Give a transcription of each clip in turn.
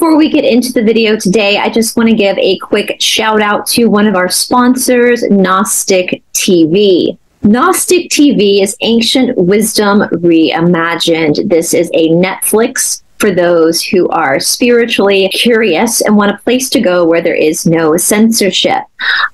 Before we get into the video today, I just want to give a quick shout out to one of our sponsors, Gnostic TV. Gnostic TV is ancient wisdom reimagined. This is a Netflix for those who are spiritually curious and want a place to go where there is no censorship.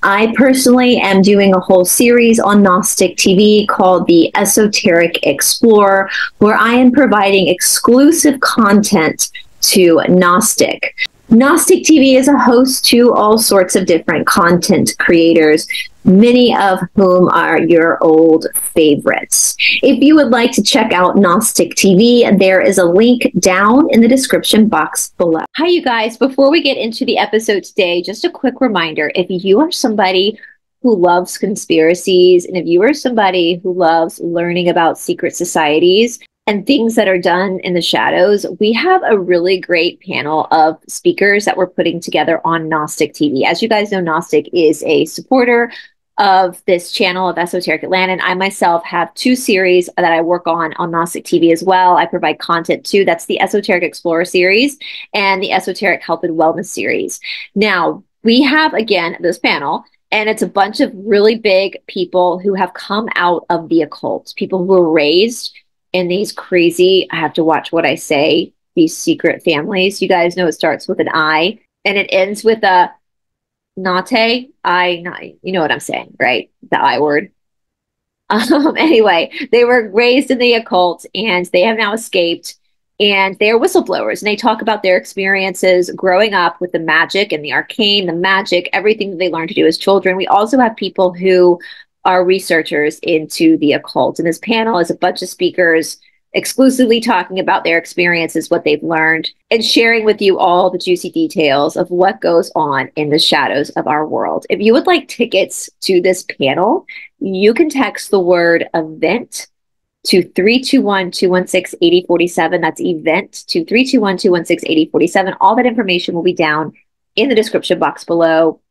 I personally am doing a whole series on Gnostic TV called The Esoteric Explorer, where I am providing exclusive content to Gnostic. Gnostic TV is a host to all sorts of different content creators, many of whom are your old favorites. If you would like to check out Gnostic TV, there is a link down in the description box below. Hi, you guys. Before we get into the episode today, just a quick reminder if you are somebody who loves conspiracies, and if you are somebody who loves learning about secret societies, and things that are done in the shadows, we have a really great panel of speakers that we're putting together on Gnostic TV. As you guys know, Gnostic is a supporter of this channel of Esoteric Atlanta. And I myself have two series that I work on on Gnostic TV as well. I provide content too. That's the Esoteric Explorer series and the Esoteric Health and Wellness series. Now, we have again this panel and it's a bunch of really big people who have come out of the occult, people who were raised in these crazy, I have to watch what I say, these secret families. You guys know it starts with an I and it ends with a nate. I, not, you know what I'm saying, right? The I word. Um, anyway, they were raised in the occult and they have now escaped and they're whistleblowers and they talk about their experiences growing up with the magic and the arcane, the magic, everything that they learned to do as children. We also have people who are researchers into the occult. And this panel is a bunch of speakers exclusively talking about their experiences, what they've learned, and sharing with you all the juicy details of what goes on in the shadows of our world. If you would like tickets to this panel, you can text the word event to 321 216 8047. That's event to 321 216 8047. All that information will be down in the description box below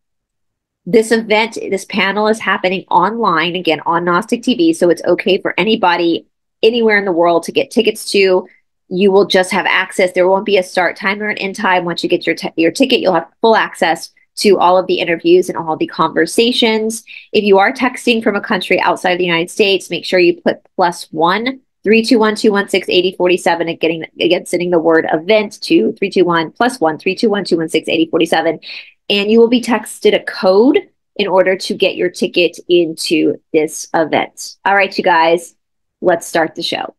this event, this panel is happening online again on Gnostic TV. So it's okay for anybody anywhere in the world to get tickets to. You will just have access. There won't be a start time or an end time. Once you get your, your ticket, you'll have full access to all of the interviews and all the conversations. If you are texting from a country outside of the United States, make sure you put plus one 321-216-8047 and getting again sending the word event to 321 plus 1 321-216-8047 and you will be texted a code in order to get your ticket into this event. All right, you guys, let's start the show.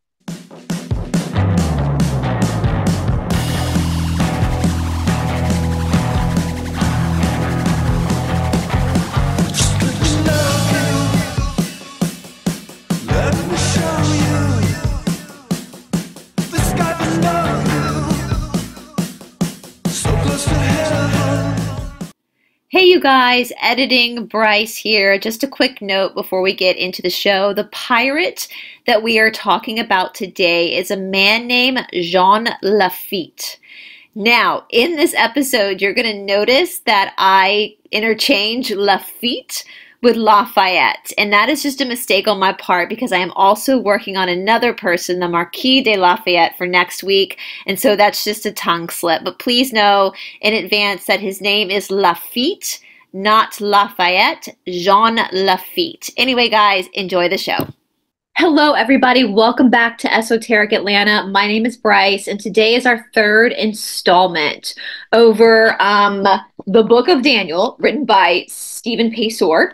Hey, you guys, editing Brice here. Just a quick note before we get into the show. The pirate that we are talking about today is a man named Jean Lafitte. Now, in this episode, you're going to notice that I interchange Lafitte with Lafayette. And that is just a mistake on my part because I am also working on another person, the Marquis de Lafayette, for next week. And so that's just a tongue slip. But please know in advance that his name is Lafitte, not Lafayette, Jean Lafitte. Anyway, guys, enjoy the show. Hello, everybody. Welcome back to Esoteric Atlanta. My name is Brice, and today is our third installment over um, the book of Daniel, written by Stephen Paysor,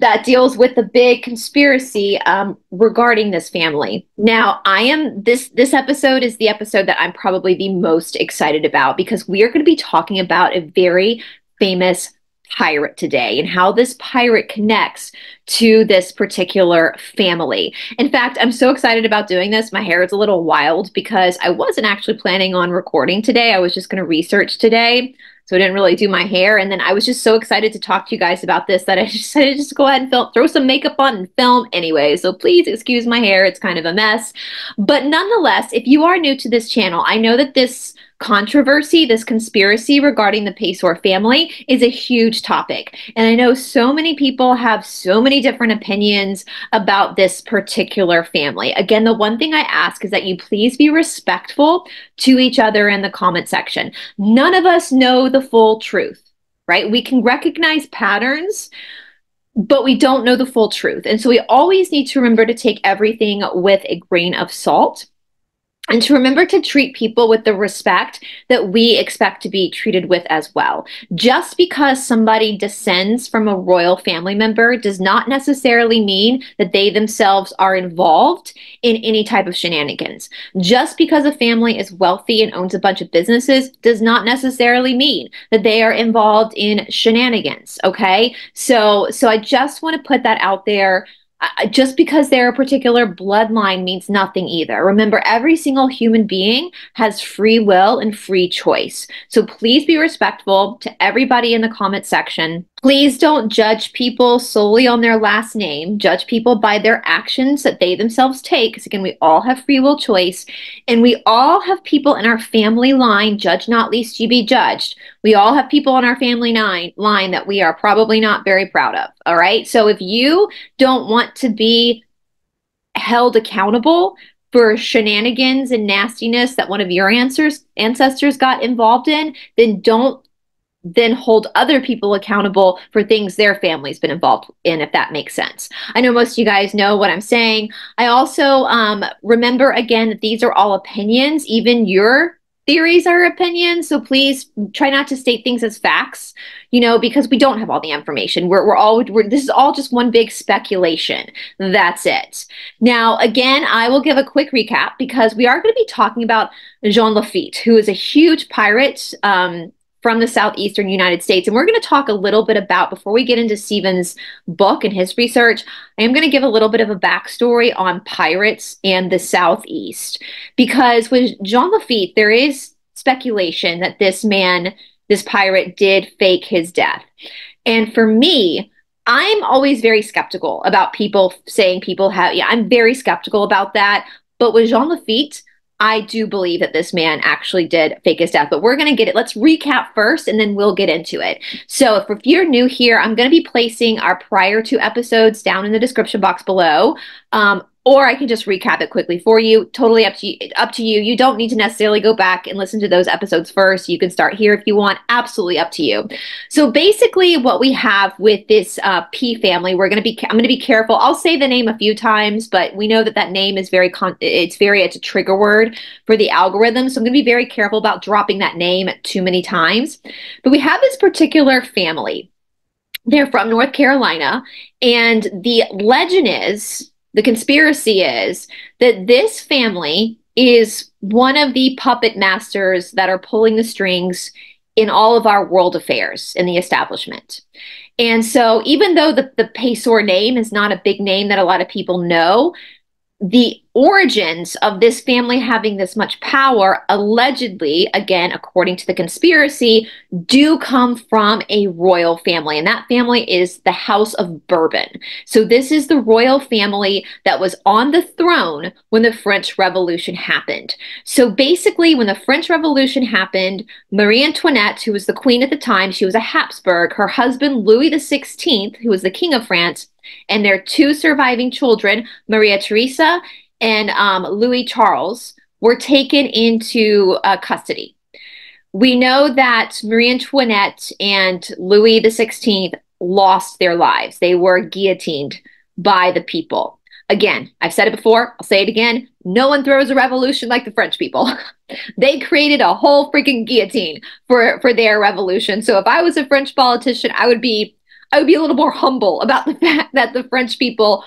that deals with the big conspiracy um, regarding this family. Now, I am this this episode is the episode that I'm probably the most excited about because we are going to be talking about a very famous pirate today and how this pirate connects to this particular family. In fact, I'm so excited about doing this. My hair is a little wild because I wasn't actually planning on recording today. I was just going to research today. So I didn't really do my hair. And then I was just so excited to talk to you guys about this that I decided to just go ahead and film, throw some makeup on and film anyway. So please excuse my hair. It's kind of a mess. But nonetheless, if you are new to this channel, I know that this controversy, this conspiracy regarding the Paysor family is a huge topic. And I know so many people have so many different opinions about this particular family. Again, the one thing I ask is that you please be respectful to each other in the comment section. None of us know the full truth, right? We can recognize patterns but we don't know the full truth. And so we always need to remember to take everything with a grain of salt and to remember to treat people with the respect that we expect to be treated with as well. Just because somebody descends from a royal family member does not necessarily mean that they themselves are involved in any type of shenanigans. Just because a family is wealthy and owns a bunch of businesses does not necessarily mean that they are involved in shenanigans, okay? So so I just want to put that out there just because they're a particular bloodline means nothing either. Remember, every single human being has free will and free choice. So please be respectful to everybody in the comment section. Please don't judge people solely on their last name. Judge people by their actions that they themselves take. Because again, we all have free will choice. And we all have people in our family line, judge not least you be judged. We all have people in our family nine, line that we are probably not very proud of. All right. So if you don't want to be held accountable for shenanigans and nastiness that one of your answers, ancestors got involved in, then don't then hold other people accountable for things their family's been involved in, if that makes sense. I know most of you guys know what I'm saying. I also um, remember again that these are all opinions, even your theories are opinions. So please try not to state things as facts, you know, because we don't have all the information. We're, we're all, we're, this is all just one big speculation. That's it. Now, again, I will give a quick recap because we are going to be talking about Jean Lafitte, who is a huge pirate. Um, from the southeastern United States. And we're going to talk a little bit about, before we get into Stephen's book and his research, I am going to give a little bit of a backstory on pirates and the southeast. Because with Jean Lafitte, there is speculation that this man, this pirate, did fake his death. And for me, I'm always very skeptical about people saying people have, yeah, I'm very skeptical about that. But with Jean Lafitte, I do believe that this man actually did fake his death, but we're going to get it. Let's recap first and then we'll get into it. So, if, if you're new here, I'm going to be placing our prior two episodes down in the description box below. Um, or I can just recap it quickly for you. Totally up to you, up to you. You don't need to necessarily go back and listen to those episodes first. You can start here if you want. Absolutely up to you. So basically, what we have with this uh, P family, we're going to be. I'm going to be careful. I'll say the name a few times, but we know that that name is very. Con- it's very. It's a trigger word for the algorithm. So I'm going to be very careful about dropping that name too many times. But we have this particular family. They're from North Carolina, and the legend is the conspiracy is that this family is one of the puppet masters that are pulling the strings in all of our world affairs in the establishment. And so, even though the, the Paysor name is not a big name that a lot of people know, the origins of this family having this much power, allegedly, again, according to the conspiracy, do come from a royal family. And that family is the House of Bourbon. So, this is the royal family that was on the throne when the French Revolution happened. So, basically, when the French Revolution happened, Marie Antoinette, who was the queen at the time, she was a Habsburg, her husband, Louis XVI, who was the king of France, and their two surviving children, Maria Theresa and um, Louis Charles, were taken into uh, custody. We know that Marie Antoinette and Louis XVI lost their lives. They were guillotined by the people. Again, I've said it before, I'll say it again. No one throws a revolution like the French people. they created a whole freaking guillotine for, for their revolution. So if I was a French politician, I would be I would be a little more humble about the fact that the French people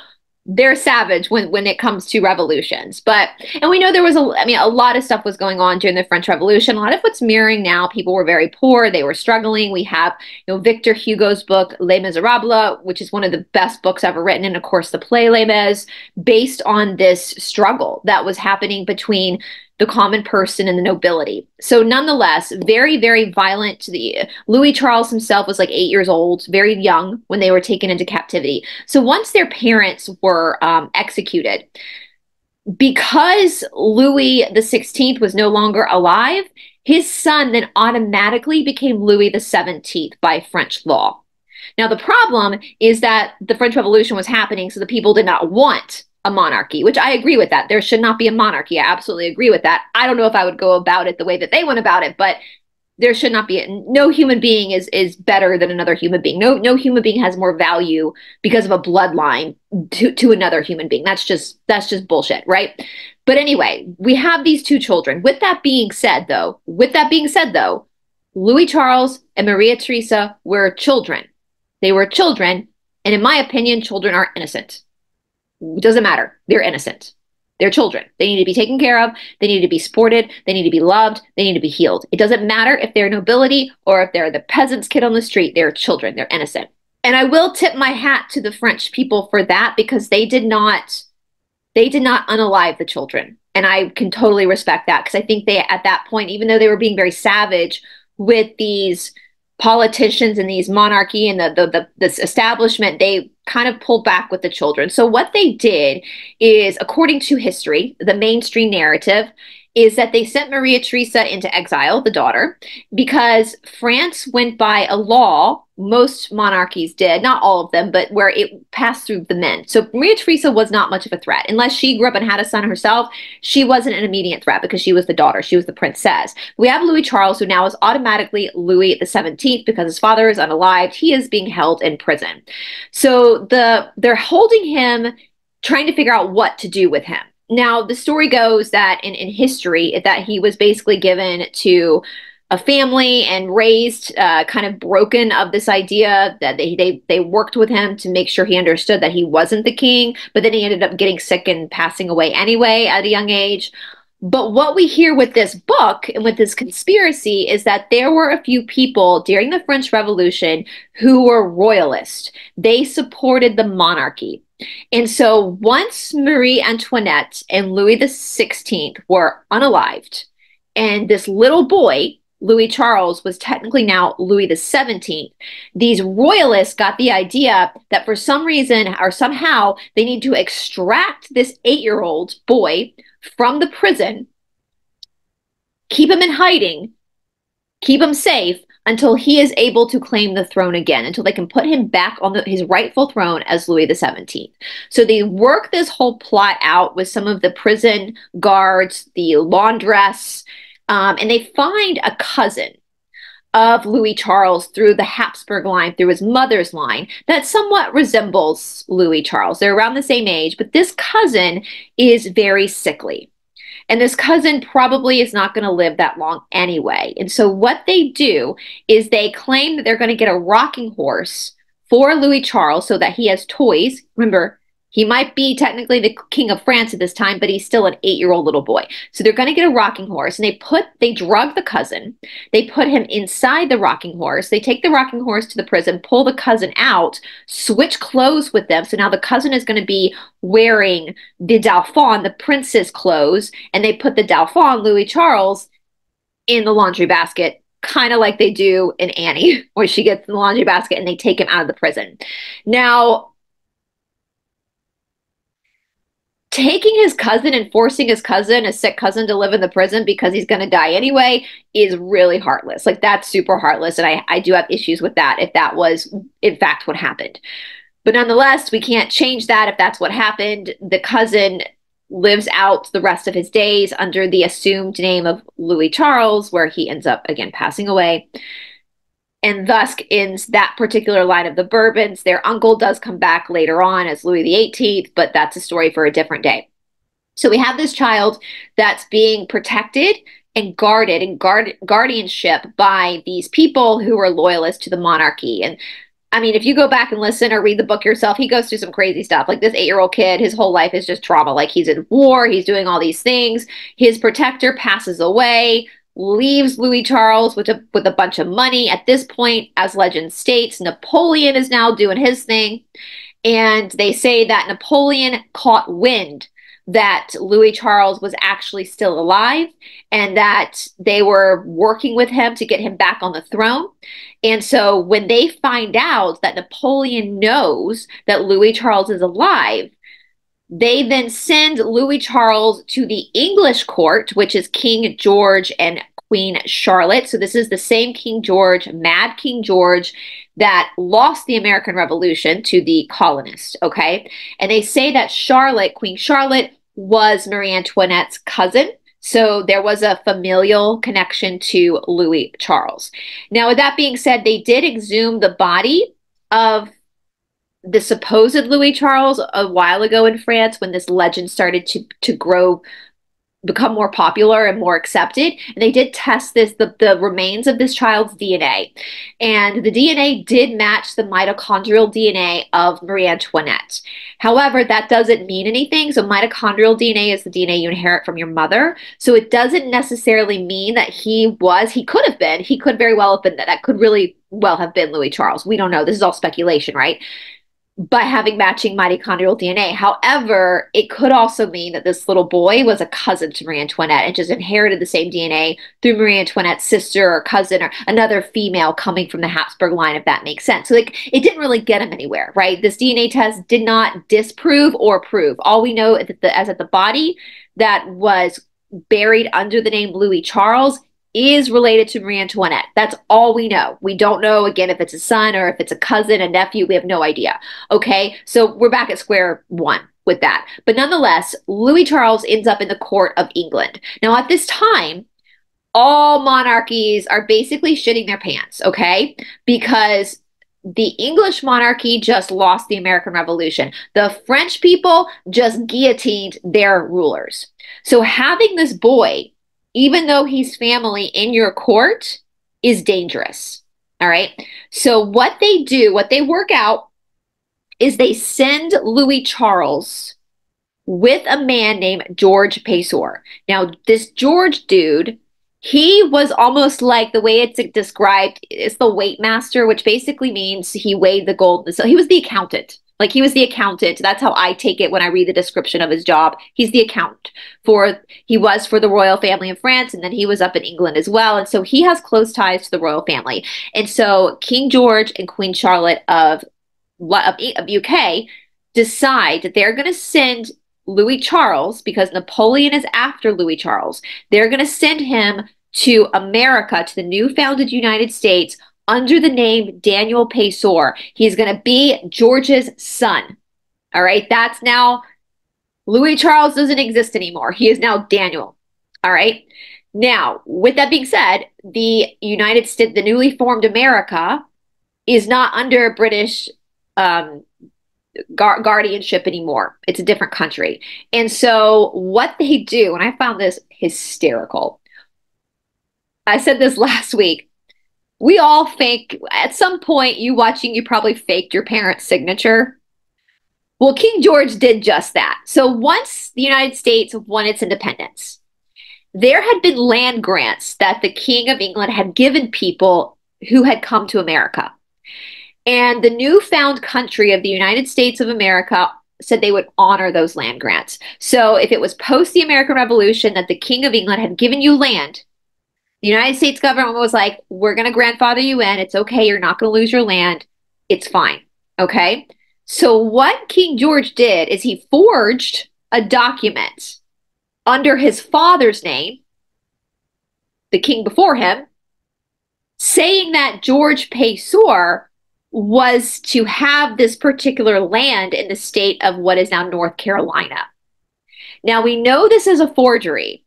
they're savage when when it comes to revolutions. But and we know there was a I mean a lot of stuff was going on during the French Revolution. A lot of what's mirroring now. People were very poor. They were struggling. We have you know Victor Hugo's book Les Miserables, which is one of the best books ever written, and of course the play Les Mis, based on this struggle that was happening between the common person and the nobility. So, nonetheless, very, very violent. To the Louis Charles himself was like eight years old, very young when they were taken into captivity. So, once their parents were um, executed, because Louis the Sixteenth was no longer alive, his son then automatically became Louis the 17th by French law. Now, the problem is that the French Revolution was happening, so the people did not want a monarchy, which I agree with that. There should not be a monarchy. I absolutely agree with that. I don't know if I would go about it the way that they went about it, but there should not be a, no human being is is better than another human being. No no human being has more value because of a bloodline to to another human being. That's just that's just bullshit, right? But anyway, we have these two children. With that being said though, with that being said though, Louis Charles and Maria Theresa were children. They were children, and in my opinion, children are innocent. Doesn't matter. They're innocent. They're children. They need to be taken care of. They need to be sported. They need to be loved. They need to be healed. It doesn't matter if they're nobility or if they're the peasant's kid on the street. They're children. They're innocent. And I will tip my hat to the French people for that because they did not they did not unalive the children. And I can totally respect that because I think they at that point even though they were being very savage with these politicians and these monarchy and the, the, the this establishment they kind of pulled back with the children. So what they did is according to history the mainstream narrative is that they sent Maria Theresa into exile, the daughter, because France went by a law, most monarchies did, not all of them, but where it passed through the men. So Maria Theresa was not much of a threat. Unless she grew up and had a son herself, she wasn't an immediate threat because she was the daughter, she was the princess. We have Louis Charles, who now is automatically Louis the 17th because his father is unalived. He is being held in prison. So the they're holding him, trying to figure out what to do with him. Now, the story goes that in, in history, that he was basically given to a family and raised uh, kind of broken of this idea that they, they they worked with him to make sure he understood that he wasn't the king but then he ended up getting sick and passing away anyway at a young age but what we hear with this book and with this conspiracy is that there were a few people during the French Revolution who were royalist. They supported the monarchy. And so once Marie Antoinette and Louis XVI were unalived, and this little boy, Louis Charles, was technically now Louis XVII, these royalists got the idea that for some reason or somehow they need to extract this eight year old boy from the prison, keep him in hiding, keep him safe, until he is able to claim the throne again, until they can put him back on the, his rightful throne as Louis XVII. So they work this whole plot out with some of the prison guards, the laundress, um, and they find a cousin of Louis Charles through the Habsburg line, through his mother's line, that somewhat resembles Louis Charles. They're around the same age, but this cousin is very sickly. And this cousin probably is not going to live that long anyway. And so what they do is they claim that they're going to get a rocking horse for Louis Charles so that he has toys. Remember, he might be technically the king of France at this time, but he's still an eight-year-old little boy. So they're going to get a rocking horse, and they put they drug the cousin. They put him inside the rocking horse. They take the rocking horse to the prison, pull the cousin out, switch clothes with them. So now the cousin is going to be wearing the Dauphin, the prince's clothes, and they put the Dauphin, Louis Charles, in the laundry basket kind of like they do in Annie, where she gets in the laundry basket and they take him out of the prison. Now, taking his cousin and forcing his cousin, a sick cousin, to live in the prison because he's going to die anyway is really heartless. Like, that's super heartless. And I, I do have issues with that if that was, in fact, what happened. But nonetheless, we can't change that if that's what happened. The cousin lives out the rest of his days under the assumed name of Louis Charles, where he ends up again passing away and thus ends that particular line of the Bourbons. Their uncle does come back later on as Louis XVIII, but that's a story for a different day. So we have this child that's being protected and guarded and guard guardianship by these people who are loyalists to the monarchy. And I mean, if you go back and listen or read the book yourself, he goes through some crazy stuff. Like this eight year old kid, his whole life is just trauma. Like he's in war, he's doing all these things. His protector passes away leaves Louis Charles with a with a bunch of money. At this point, as legend states, Napoleon is now doing his thing. And they say that Napoleon caught wind that Louis Charles was actually still alive and that they were working with him to get him back on the throne. And so when they find out that Napoleon knows that Louis Charles is alive, they then send Louis Charles to the English court, which is King George and Queen Charlotte. So this is the same King George, Mad King George, that lost the American Revolution to the colonists. Okay. And they say that Charlotte, Queen Charlotte, was Marie Antoinette's cousin. So there was a familial connection to Louis Charles. Now, with that being said, they did exhume the body of the supposed Louis Charles a while ago in France when this legend started to to grow become more popular and more accepted. And they did test this, the, the remains of this child's DNA. And the DNA did match the mitochondrial DNA of Marie Antoinette. However, that doesn't mean anything. So mitochondrial DNA is the DNA you inherit from your mother. So it doesn't necessarily mean that he was, he could have been, he could very well have been that. That could really well have been Louis Charles. We don't know. This is all speculation, right? By having matching mitochondrial DNA. However, it could also mean that this little boy was a cousin to Marie Antoinette and just inherited the same DNA through Marie Antoinette's sister or cousin or another female coming from the Habsburg line, if that makes sense. So, like, it didn't really get him anywhere, right? This DNA test did not disprove or prove. All we know is that the, as at the body that was buried under the name Louis Charles is related to Marie Antoinette. That's all we know. We don't know, again, if it's a son or if it's a cousin, a nephew. We have no idea. Okay. So we're back at square one with that. But nonetheless, Louis Charles ends up in the court of England. Now, at this time, all monarchies are basically shitting their pants, okay? Because the English monarchy just lost the American Revolution. The French people just guillotined their rulers. So having this boy even though he's family in your court, is dangerous. All right. So, what they do, what they work out, is they send Louis Charles with a man named George Paysor. Now, this George dude, he was almost like the way it's described is the weight master, which basically means he weighed the gold. So he was the accountant. Like he was the accountant. That's how I take it when I read the description of his job. He's the accountant for he was for the royal family in France and then he was up in England as well. And so he has close ties to the royal family. And so King George and Queen Charlotte of of, of UK decide that they're going to send Louis Charles because Napoleon is after Louis Charles. They're going to send him to America to the new founded United States under the name Daniel Paysor. He's going to be George's son. All right. That's now Louis Charles doesn't exist anymore. He is now Daniel. All right. Now, with that being said, the United States, the newly formed America, is not under British um, guardianship anymore. It's a different country. And so, what they do, and I found this hysterical. I said this last week we all fake at some point you watching you probably faked your parents signature. Well king george did just that. So once the united states won its independence there had been land grants that the king of england had given people who had come to america. And the newfound country of the united states of america said they would honor those land grants. So if it was post the american revolution that the king of england had given you land the United States government was like, we're going to grandfather you in. It's okay. You're not going to lose your land. It's fine. Okay. So, what King George did is he forged a document under his father's name, the king before him, saying that George Paysor was to have this particular land in the state of what is now North Carolina. Now, we know this is a forgery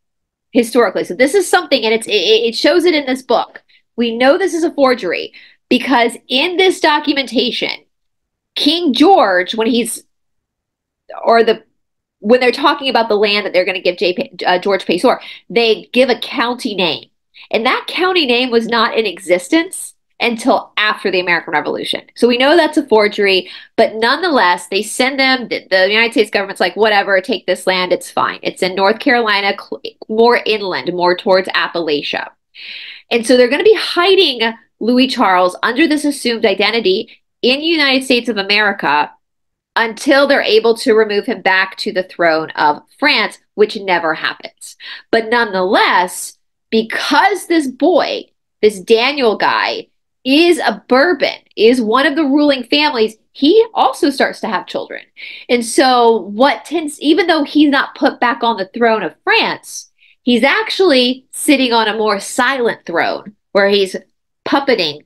historically. So this is something, and it's it, it shows it in this book. We know this is a forgery because in this documentation, King George, when he's or the when they're talking about the land that they're going to give J, uh, George Paysor, they give a county name, and that county name was not in existence until after the American Revolution. So we know that's a forgery, but nonetheless, they send them, the, United States government's like, whatever, take this land, it's fine. It's in North Carolina, more inland, more towards Appalachia. And so they're going to be hiding Louis Charles under this assumed identity in the United States of America until they're able to remove him back to the throne of France, which never happens. But nonetheless, because this boy, this Daniel guy, is a Bourbon, is one of the ruling families, he also starts to have children. And so, what tends, even though he's not put back on the throne of France, He's actually sitting on a more silent throne where he's puppeting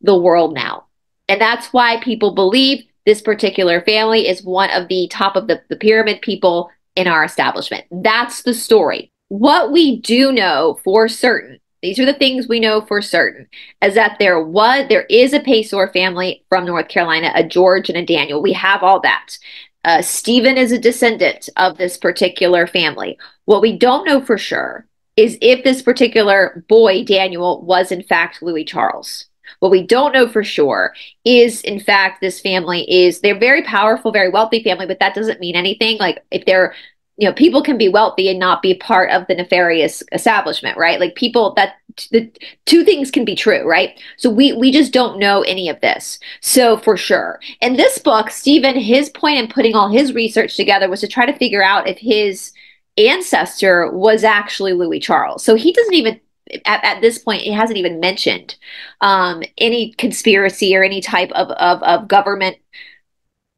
the world now. And that's why people believe this particular family is one of the top of the, the pyramid people in our establishment. That's the story. What we do know for certain, these are the things we know for certain, is that there was there is a Paysor family from North Carolina, a George and a Daniel. We have all that. Uh, Stephen is a descendant of this particular family. What we don't know for sure is if this particular boy, Daniel, was in fact Louis Charles. What we don't know for sure is, in fact, this family is, they're very powerful, very wealthy family, but that doesn't mean anything. Like if they're, you know, people can be wealthy and not be part of the nefarious establishment, right? Like people that the two things can be true, right? So we we just don't know any of this. So for sure. In this book, Stephen, his point in putting all his research together was to try to figure out if his ancestor was actually Louis Charles. So he doesn't even at, at this point he hasn't even mentioned um, any conspiracy or any type of, of, of government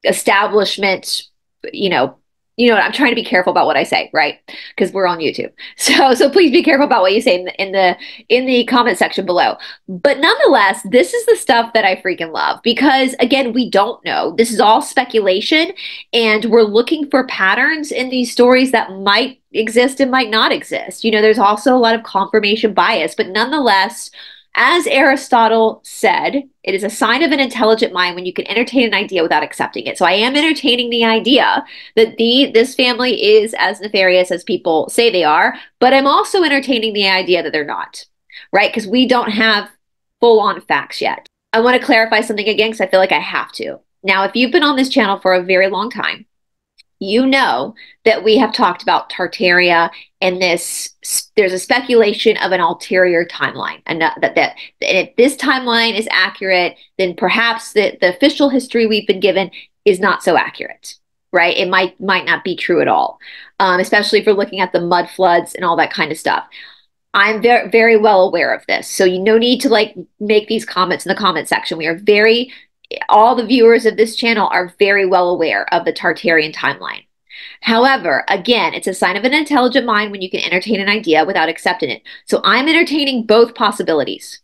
establishment you know you know i'm trying to be careful about what i say right? Because we're on youtube. So so please be careful about what you say in the, in the in the comment section below. But nonetheless this is the stuff that i freaking love because again we don't know. This is all speculation and we're looking for patterns in these stories that might exist and might not exist. You know there's also a lot of confirmation bias but nonetheless as Aristotle said, it is a sign of an intelligent mind when you can entertain an idea without accepting it. So I am entertaining the idea that the this family is as nefarious as people say they are, but I'm also entertaining the idea that they're not. Right? Because we don't have full on facts yet. I want to clarify something again because I feel like I have to. Now, if you've been on this channel for a very long time, you know that we have talked about Tartaria and this there's a speculation of an ulterior timeline and that, that, that if this timeline is accurate then perhaps the, the official history we've been given is not so accurate right? It might might not be true at all um, especially if we're looking at the mud floods and all that kind of stuff. I'm very very well aware of this so you no need to like make these comments in the comment section. We are very all the viewers of this channel are very well aware of the Tartarian timeline. However, again, it's a sign of an intelligent mind when you can entertain an idea without accepting it. So I'm entertaining both possibilities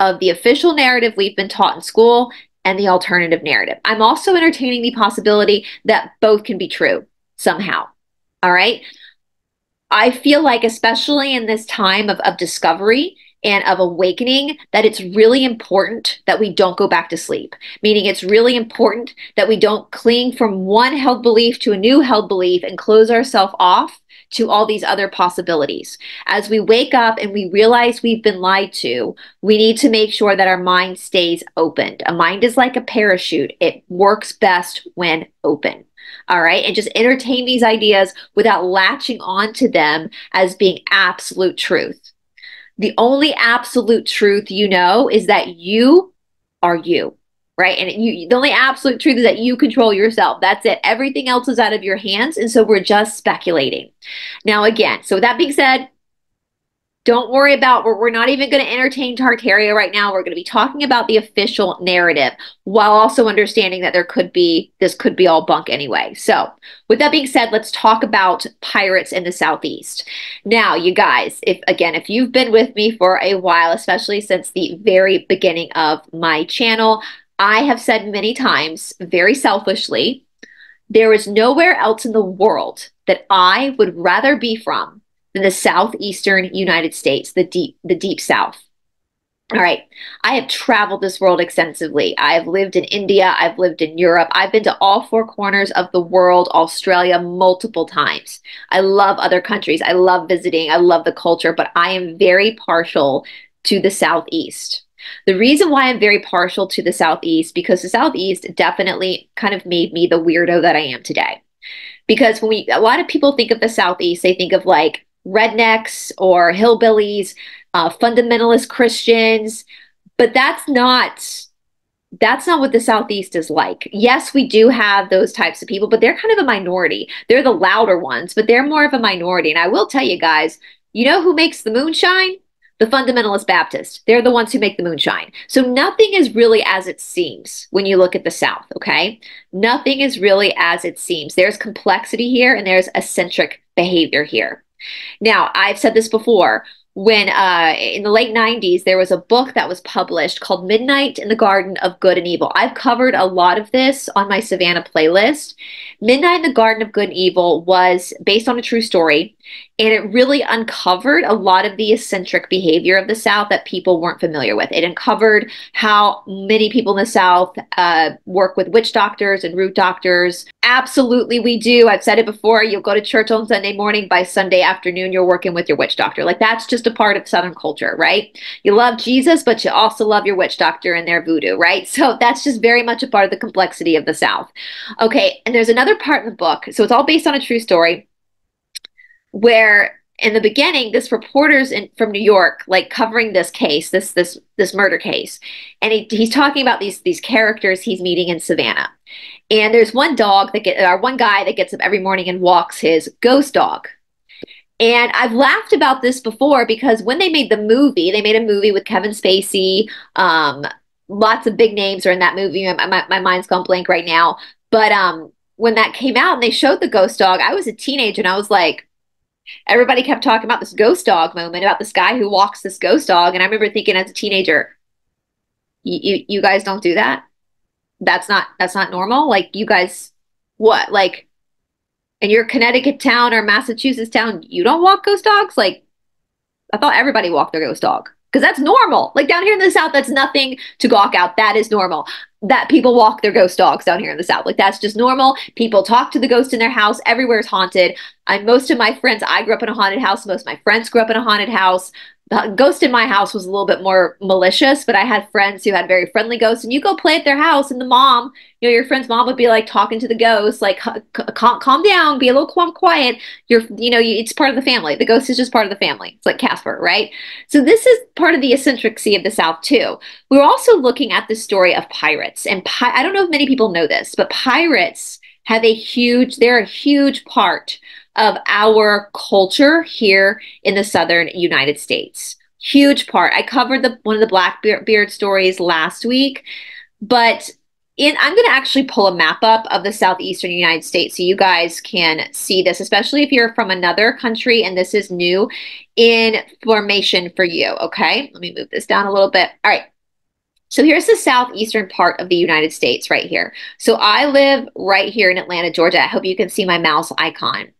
of the official narrative we've been taught in school and the alternative narrative. I'm also entertaining the possibility that both can be true somehow. All right. I feel like, especially in this time of, of discovery and of awakening that it's really important that we don't go back to sleep. Meaning, it's really important that we don't cling from one held belief to a new held belief and close ourselves off to all these other possibilities. As we wake up and we realize we've been lied to, we need to make sure that our mind stays opened. A mind is like a parachute, it works best when open. All right. And just entertain these ideas without latching onto them as being absolute truth the only absolute truth you know is that you are you right? And you the only absolute truth is that you control yourself. That's it. Everything else is out of your hands and so we're just speculating. Now again so with that being said don't worry about, we're, we're not even going to entertain Tartaria right now. We're going to be talking about the official narrative while also understanding that there could be, this could be all bunk anyway. So with that being said, let's talk about pirates in the Southeast. Now, you guys, if again, if you've been with me for a while, especially since the very beginning of my channel, I have said many times, very selfishly, there is nowhere else in the world that I would rather be from the southeastern United States, the deep, the deep south. All right. I have traveled this world extensively. I have lived in India. I've lived in Europe. I've been to all four corners of the world, Australia, multiple times. I love other countries. I love visiting. I love the culture, but I am very partial to the Southeast. The reason why I'm very partial to the Southeast, because the Southeast definitely kind of made me the weirdo that I am today. Because when we, a lot of people think of the Southeast, they think of like rednecks or hillbillies, uh, fundamentalist Christians, but that's not that's not what the southeast is like. Yes we do have those types of people but they're kind of a minority. They're the louder ones but they're more of a minority. And i will tell you guys you know who makes the moonshine? The fundamentalist baptist. They're the ones who make the moonshine. So nothing is really as it seems when you look at the south okay? Nothing is really as it seems. There's complexity here and there's eccentric behavior here Now, I've said this before when uh, in the late 90s there was a book that was published called midnight in the garden of good and evil. I've covered a lot of this on my savannah playlist. Midnight in the garden of good and evil was based on a true story and it really uncovered a lot of the eccentric behavior of the South that people weren't familiar with. It uncovered how many people in the South uh, work with witch doctors and root doctors. Absolutely, we do. I've said it before. You'll go to church on Sunday morning. By Sunday afternoon, you're working with your witch doctor. Like that's just a part of Southern culture, right? You love Jesus, but you also love your witch doctor and their voodoo, right? So that's just very much a part of the complexity of the South. Okay, and there's another part in the book. So it's all based on a true story where in the beginning this reporter's in, from new york like covering this case this this this murder case and he, he's talking about these these characters he's meeting in savannah and there's one dog that get or one guy that gets up every morning and walks his ghost dog and I've laughed about this before because when they made the movie, they made a movie with Kevin Spacey. Um, lots of big names are in that movie. My, my, my mind's gone blank right now. But um, when that came out and they showed the ghost dog, I was a teenager and I was like, everybody kept talking about this ghost dog moment about this guy who walks this ghost dog. And i remember thinking as a teenager you you guys don't do that? That's not that's not normal? Like you guys what? Like in your connecticut town or massachusetts town you don't walk ghost dogs? Like i thought everybody walked their ghost dog. Because that's normal. Like down here in the south that's nothing to gawk out. That is normal that people walk their ghost dogs down here in the south. Like that's just normal. People talk to the ghost in their house. Everywhere's haunted. I most of my friends I grew up in a haunted house. Most of my friends grew up in a haunted house the ghost in my house was a little bit more malicious, but I had friends who had very friendly ghosts. And you go play at their house, and the mom, you know, your friend's mom would be like talking to the ghost, like, calm, calm down, be a little quiet. You're, you know, it's part of the family. The ghost is just part of the family. It's like Casper, right? So this is part of the eccentricity of the South too. We are also looking at the story of pirates, and pi- I don't know if many people know this, but pirates have a huge, they're a huge part of our culture here in the southern United States. Huge part. I covered the one of the Blackbeard stories last week, but in, I'm going to actually pull a map up of the southeastern United States so you guys can see this, especially if you're from another country and this is new information for you. Okay, let me move this down a little bit. All right. So here's the southeastern part of the United States right here. So I live right here in Atlanta, Georgia. I hope you can see my mouse icon.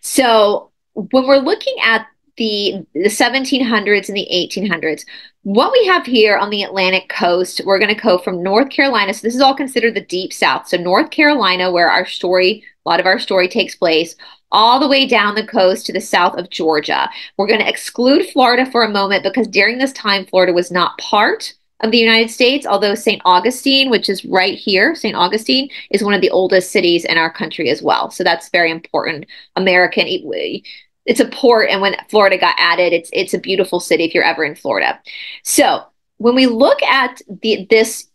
So when we're looking at the, the 1700s and the 1800s, what we have here on the Atlantic coast, we're going to go from North Carolina. So this is all considered the deep south. So North Carolina, where our story, a lot of our story takes place, all the way down the coast to the south of Georgia. We're going to exclude Florida for a moment because during this time, Florida was not part of the United States, although St. Augustine, which is right here, St. Augustine, is one of the oldest cities in our country as well. So that's very important. American, it's a port, and when Florida got added, it's it's a beautiful city if you're ever in Florida. So when we look at the this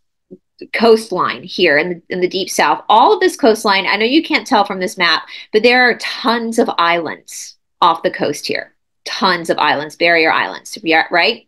coastline here in the, in the deep south, all of this coastline, I know you can't tell from this map, but there are tons of islands off the coast here. Tons of islands, barrier islands, right?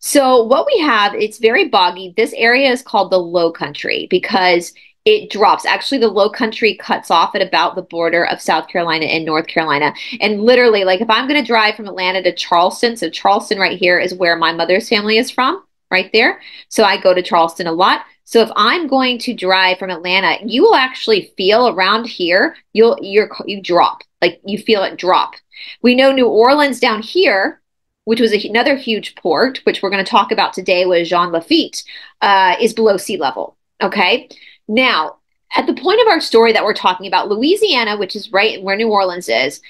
So what we have, it's very boggy. This area is called the low country because it drops. Actually, the low country cuts off at about the border of South Carolina and North Carolina. And literally, like if I'm going to drive from Atlanta to Charleston, so Charleston right here is where my mother's family is from, right there. So I go to Charleston a lot. So if I'm going to drive from Atlanta, you will actually feel around here, you'll you're you drop. Like you feel it drop. We know New Orleans down here which was another huge port, which we're going to talk about today with Jean Lafitte, uh, is below sea level. Okay. Now, at the point of our story that we're talking about, Louisiana, which is right where New Orleans is,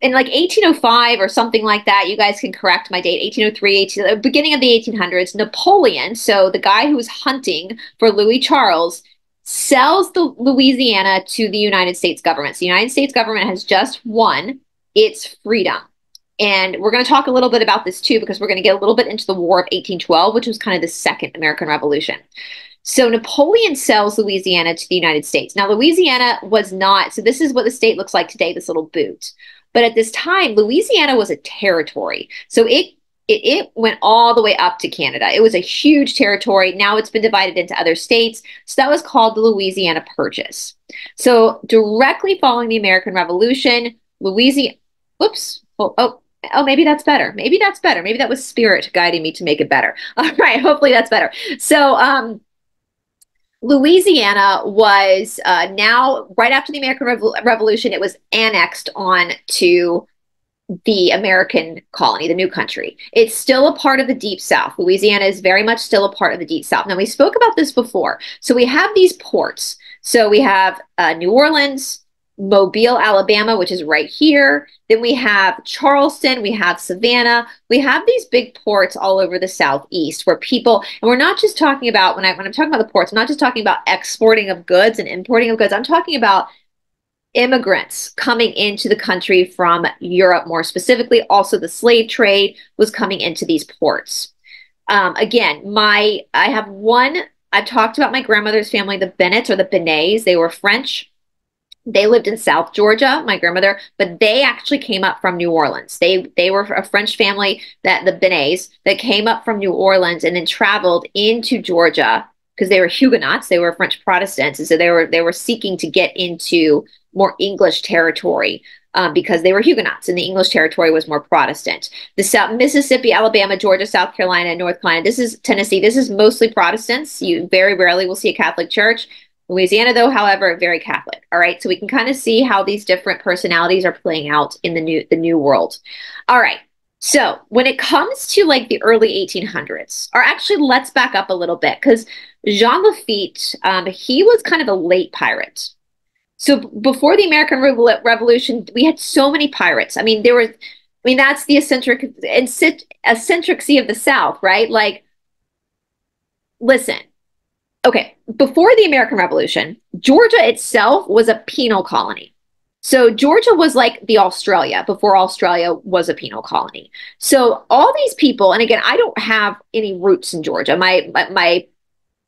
in like 1805 or something like that, you guys can correct my date, 1803, 18, uh, beginning of the 1800s, Napoleon, so the guy who was hunting for Louis Charles, sells the Louisiana to the United States government. So the United States government has just won its freedom. And we're going to talk a little bit about this too, because we're going to get a little bit into the War of 1812, which was kind of the second American Revolution. So Napoleon sells Louisiana to the United States. Now, Louisiana was not, so this is what the state looks like today, this little boot. But at this time, Louisiana was a territory. So it it, it, went all the way up to Canada. It was a huge territory. Now it's been divided into other states. So that was called the Louisiana Purchase. So directly following the American Revolution, Louisiana, whoops. Oh, oh, oh, maybe that's better. Maybe that's better. Maybe that was spirit guiding me to make it better. All right. Hopefully that's better. So, um, Louisiana was uh, now right after the American Revo- Revolution, it was annexed on to the American colony, the new country. It's still a part of the Deep South. Louisiana is very much still a part of the Deep South. Now, we spoke about this before. So we have these ports. So we have uh, New Orleans, Mobile, Alabama, which is right here. Then we have Charleston, we have Savannah. We have these big ports all over the southeast where people, and we're not just talking about when I when I'm talking about the ports, I'm not just talking about exporting of goods and importing of goods. I'm talking about immigrants coming into the country from Europe, more specifically. Also, the slave trade was coming into these ports. Um, again, my I have one. I've talked about my grandmother's family, the Bennetts or the Benets. They were French. They lived in South Georgia, my grandmother, but they actually came up from New Orleans. They they were a French family that the Benets that came up from New Orleans and then traveled into Georgia because they were Huguenots, they were French Protestants, and so they were they were seeking to get into more English territory um, because they were Huguenots and the English territory was more Protestant. The South, Mississippi, Alabama, Georgia, South Carolina, North Carolina. This is Tennessee. This is mostly Protestants. You very rarely will see a Catholic church. Louisiana, though, however, very Catholic. All right, so we can kind of see how these different personalities are playing out in the new the new world. All right. So when it comes to like the early 1800s, or actually let's back up a little bit because Jean Lafitte, um, he was kind of a late pirate. So before the American Revolution, we had so many pirates. I mean, there were, I mean, that's the eccentric eccentricity of the South, right? Like, listen, okay, before the American Revolution, Georgia itself was a penal colony. So Georgia was like the Australia before Australia was a penal colony. So all these people, and again, I don't have any roots in Georgia. My my, my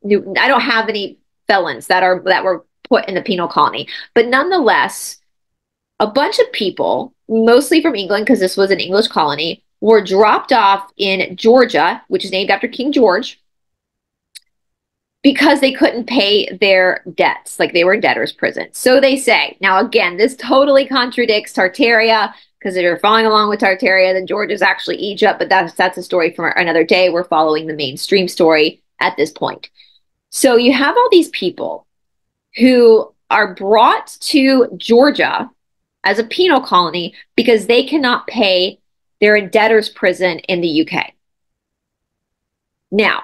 I don't have any felons that are that were put in the penal colony. But nonetheless, a bunch of people, mostly from England, because this was an English colony, were dropped off in Georgia, which is named after King George, because they couldn't pay their debts, like they were in debtor's prison. So they say. Now, again, this totally contradicts Tartaria, because if you're following along with Tartaria, then Georgia is actually Egypt, but that's that's a story for another day. We're following the mainstream story at this point. So you have all these people who are brought to Georgia as a penal colony because they cannot pay their debtor's prison in the UK. Now,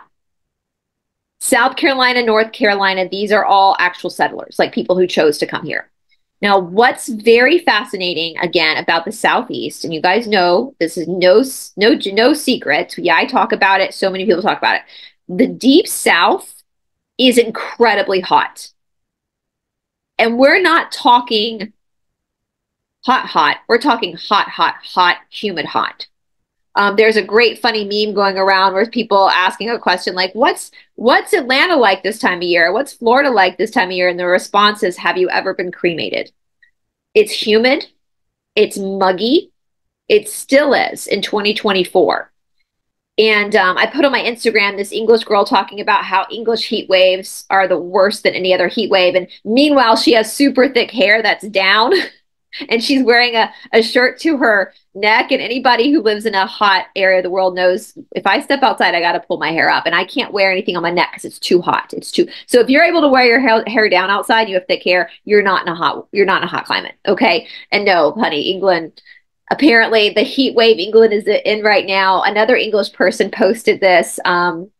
South Carolina, North Carolina, these are all actual settlers, like people who chose to come here. Now, what's very fascinating again about the Southeast, and you guys know this is no no no secret. Yeah, I talk about it. So many people talk about it. The Deep South is incredibly hot. And we're not talking hot, hot. We're talking hot, hot, hot, humid, hot. Um, there's a great funny meme going around where people asking a question like, "What's what's Atlanta like this time of year? What's Florida like this time of year?" And the response is, "Have you ever been cremated?" It's humid, it's muggy, it still is in 2024. And um, I put on my Instagram this English girl talking about how English heat waves are the worst than any other heat wave. And meanwhile, she has super thick hair that's down and she's wearing a, a shirt to her neck. And anybody who lives in a hot area of the world knows if I step outside, I got to pull my hair up and I can't wear anything on my neck because it's too hot. It's too. So if you're able to wear your hair, hair down outside, you have thick hair, you're not in a hot, you're not in a hot climate. Okay. And no, honey, England, apparently the heat wave England is in right now. Another English person posted this, um,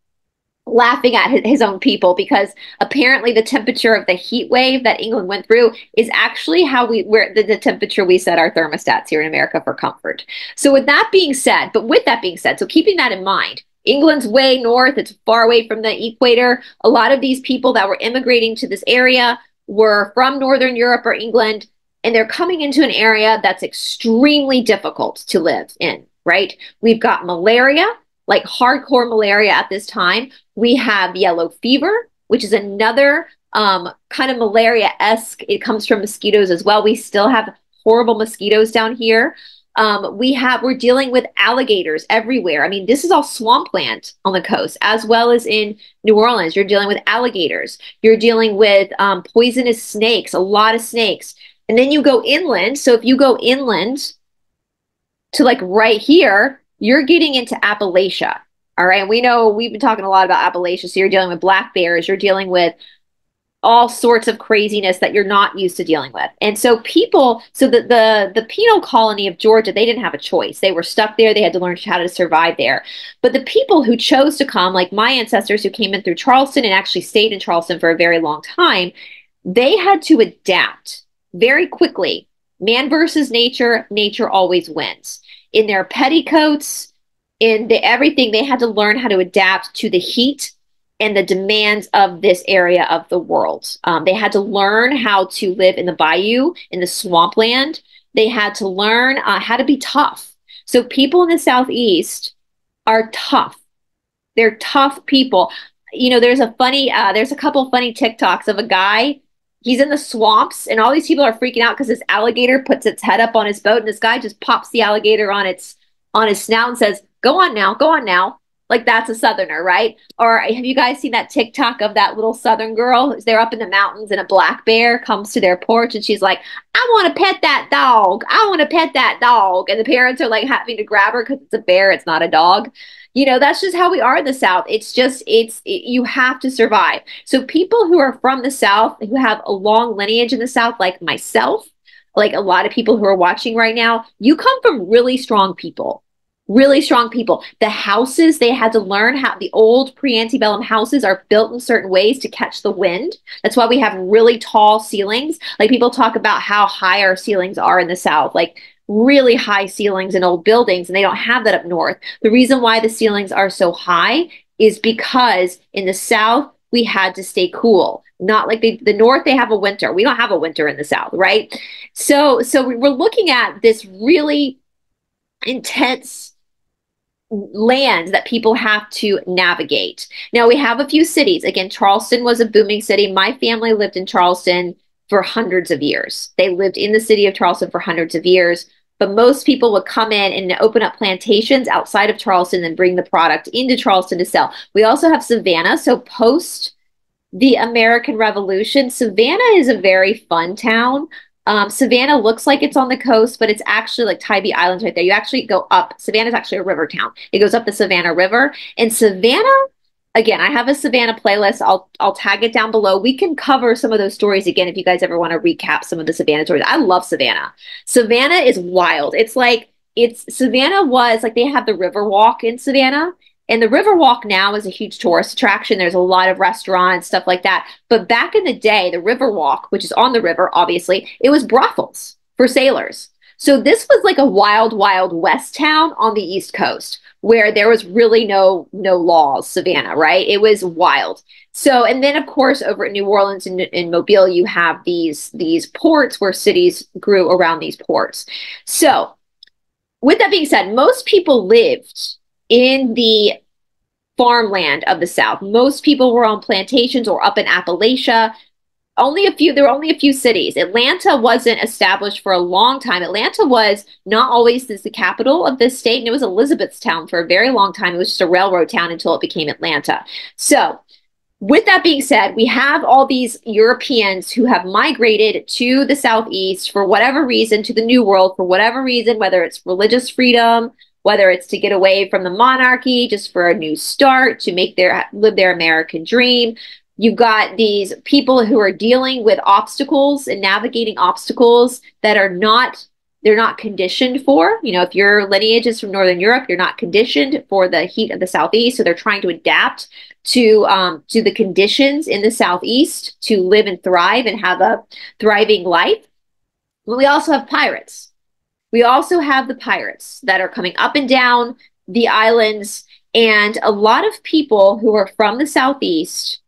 laughing at his own people because apparently the temperature of the heat wave that England went through is actually how we where the, the temperature we set our thermostats here in America for comfort. So with that being said, but with that being said, so keeping that in mind, England's way north, it's far away from the equator. A lot of these people that were immigrating to this area were from Northern Europe or England and they're coming into an area that's extremely difficult to live in, right? We've got malaria, like hardcore malaria at this time. We have yellow fever, which is another um, kind of malaria esque. It comes from mosquitoes as well. We still have horrible mosquitoes down here. Um, we have we're dealing with alligators everywhere. I mean, this is all swampland on the coast, as well as in New Orleans. You're dealing with alligators. You're dealing with um, poisonous snakes, a lot of snakes. And then you go inland. So if you go inland, to like right here, you're getting into Appalachia. All right. We know we've been talking a lot about Appalachia. So you're dealing with black bears, you're dealing with all sorts of craziness that you're not used to dealing with. And so people, so the the the penal colony of Georgia, they didn't have a choice. They were stuck there. They had to learn how to survive there. But the people who chose to come, like my ancestors who came in through Charleston and actually stayed in Charleston for a very long time, they had to adapt very quickly. Man versus nature, nature always wins. In their petticoats, in the everything, they had to learn how to adapt to the heat and the demands of this area of the world. Um, they had to learn how to live in the bayou, in the swampland. They had to learn uh, how to be tough. So people in the Southeast are tough. They're tough people. You know, there's a funny, uh, there's a couple funny TikToks of a guy. He's in the swamps, and all these people are freaking out because this alligator puts its head up on his boat, and this guy just pops the alligator on its on his snout and says, "Go on now, go on now." Like that's a southerner, right? Or have you guys seen that TikTok of that little southern girl? They're up in the mountains and a black bear comes to their porch and she's like, I want to pet that dog. I want to pet that dog. And the parents are like having to grab her because it's a bear, it's not a dog. You know, that's just how we are in the South. It's just, it's, it, you have to survive. So people who are from the South, who have a long lineage in the South, like myself, like a lot of people who are watching right now, you come from really strong people really strong people. The houses, they had to learn how the old pre antebellum houses are built in certain ways to catch the wind. That's why we have really tall ceilings. Like people talk about how high our ceilings are in the South, like really high ceilings in old buildings, and they don't have that up north. The reason why the ceilings are so high is because in the South, we had to stay cool not like they, the north they have a winter we don't have a winter in the south right so so we're looking at this really intense land that people have to navigate. Now we have a few cities. Again, Charleston was a booming city. My family lived in Charleston for hundreds of years. They lived in the city of Charleston for hundreds of years. But most people would come in and open up plantations outside of Charleston and bring the product into Charleston to sell. We also have Savannah. So post the American Revolution, Savannah is a very fun town. Um, Savannah looks like it's on the coast, but it's actually like Tybee Islands right there. You actually go up. Savannah is actually a river town. It goes up the Savannah River. And Savannah, again, I have a Savannah playlist. I'll I'll tag it down below. We can cover some of those stories again if you guys ever want to recap some of the Savannah stories. I love Savannah. Savannah is wild. It's like it's Savannah was like they have the river walk in Savannah and the Riverwalk now is a huge tourist attraction. There's a lot of restaurants, stuff like that. But back in the day, the Riverwalk, which is on the river, obviously, it was brothels for sailors. So this was like a wild, wild west town on the East Coast where there was really no no laws, Savannah, right? It was wild. So, and then of course, over at New Orleans and in Mobile, you have these these ports where cities grew around these ports. So, with that being said, most people lived in the farmland of the South. Most people were on plantations or up in Appalachia. Only a few, there were only a few cities. Atlanta wasn't established for a long time. Atlanta was not always the capital of this state, and it was Elizabethtown for a very long time. It was just a railroad town until it became Atlanta. So, with that being said, we have all these Europeans who have migrated to the Southeast for whatever reason, to the New World for whatever reason, whether it's religious freedom, whether it's to get away from the monarchy just for a new start, to make their live their American dream. You've got these people who are dealing with obstacles and navigating obstacles that are not they're not conditioned for. You know, if your lineage is from Northern Europe, you're not conditioned for the heat of the Southeast. So they're trying to adapt to um, to the conditions in the Southeast to live and thrive and have a thriving life. But we also have pirates we also have the pirates that are coming up and down the islands. And a lot of people who are from the Southeast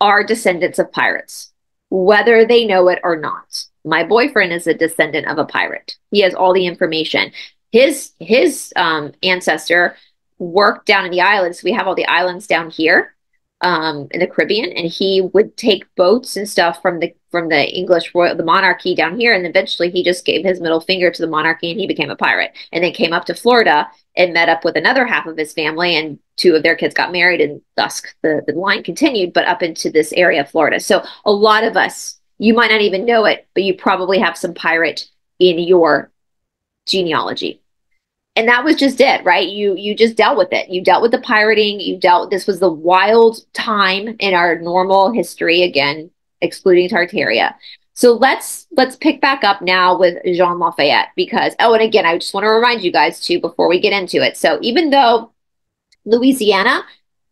are descendants of pirates, whether they know it or not. My boyfriend is a descendant of a pirate. He has all the information. His his um, ancestor worked down in the islands. We have all the islands down here um, in the Caribbean, and he would take boats and stuff from the from the English royal the monarchy down here, and eventually he just gave his middle finger to the monarchy, and he became a pirate, and then came up to Florida and met up with another half of his family, and two of their kids got married, and thus the the line continued, but up into this area of Florida. So a lot of us, you might not even know it, but you probably have some pirate in your genealogy. And that was just it, right? You you just dealt with it. You dealt with the pirating. You dealt. This was the wild time in our normal history. Again, excluding Tartaria. So let's let's pick back up now with Jean Lafayette because oh, and again, I just want to remind you guys too before we get into it. So even though Louisiana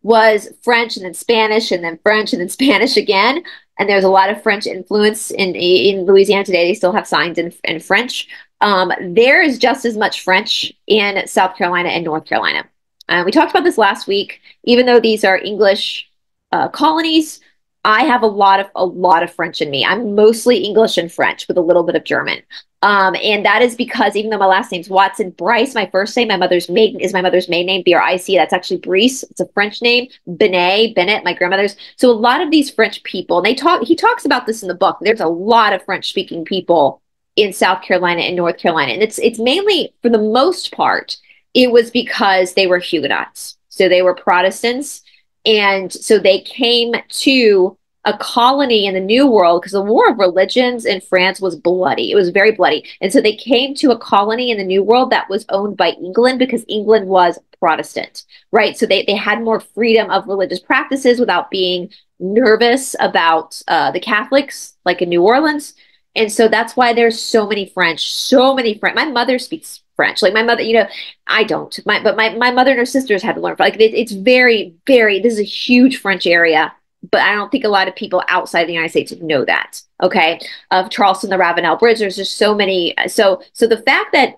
was French and then Spanish and then French and then Spanish again. And there's a lot of French influence in in Louisiana today. They still have signs in, in French. Um, there is just as much French in South Carolina and North Carolina. Uh, we talked about this last week. Even though these are English uh, colonies, I have a lot of a lot of French in me. I'm mostly English and French with a little bit of German. Um, and that is because even though my last name's Watson, Brice, my first name, my mother's maiden is my mother's maiden name, B-R-I-C. That's actually Brice. It's a French name. Benet, Bennett, my grandmother's. So a lot of these French people, and they talk, he talks about this in the book. There's a lot of French speaking people in South Carolina and North Carolina. And it's it's mainly for the most part, it was because they were Huguenots. So they were Protestants. And so they came to a colony in the New World because the War of Religions in France was bloody. It was very bloody. And so they came to a colony in the New World that was owned by England because England was Protestant, right? So they, they had more freedom of religious practices without being nervous about uh, the Catholics, like in New Orleans. And so that's why there's so many French, so many French. My mother speaks French. Like my mother, you know, I don't. My but my, my mother and her sisters had to learn. Like it, it's very, very. This is a huge French area but I don't think a lot of people outside the United States know that. Okay, of Charleston, the Ravenel Bridge. There's just so many. So, so the fact that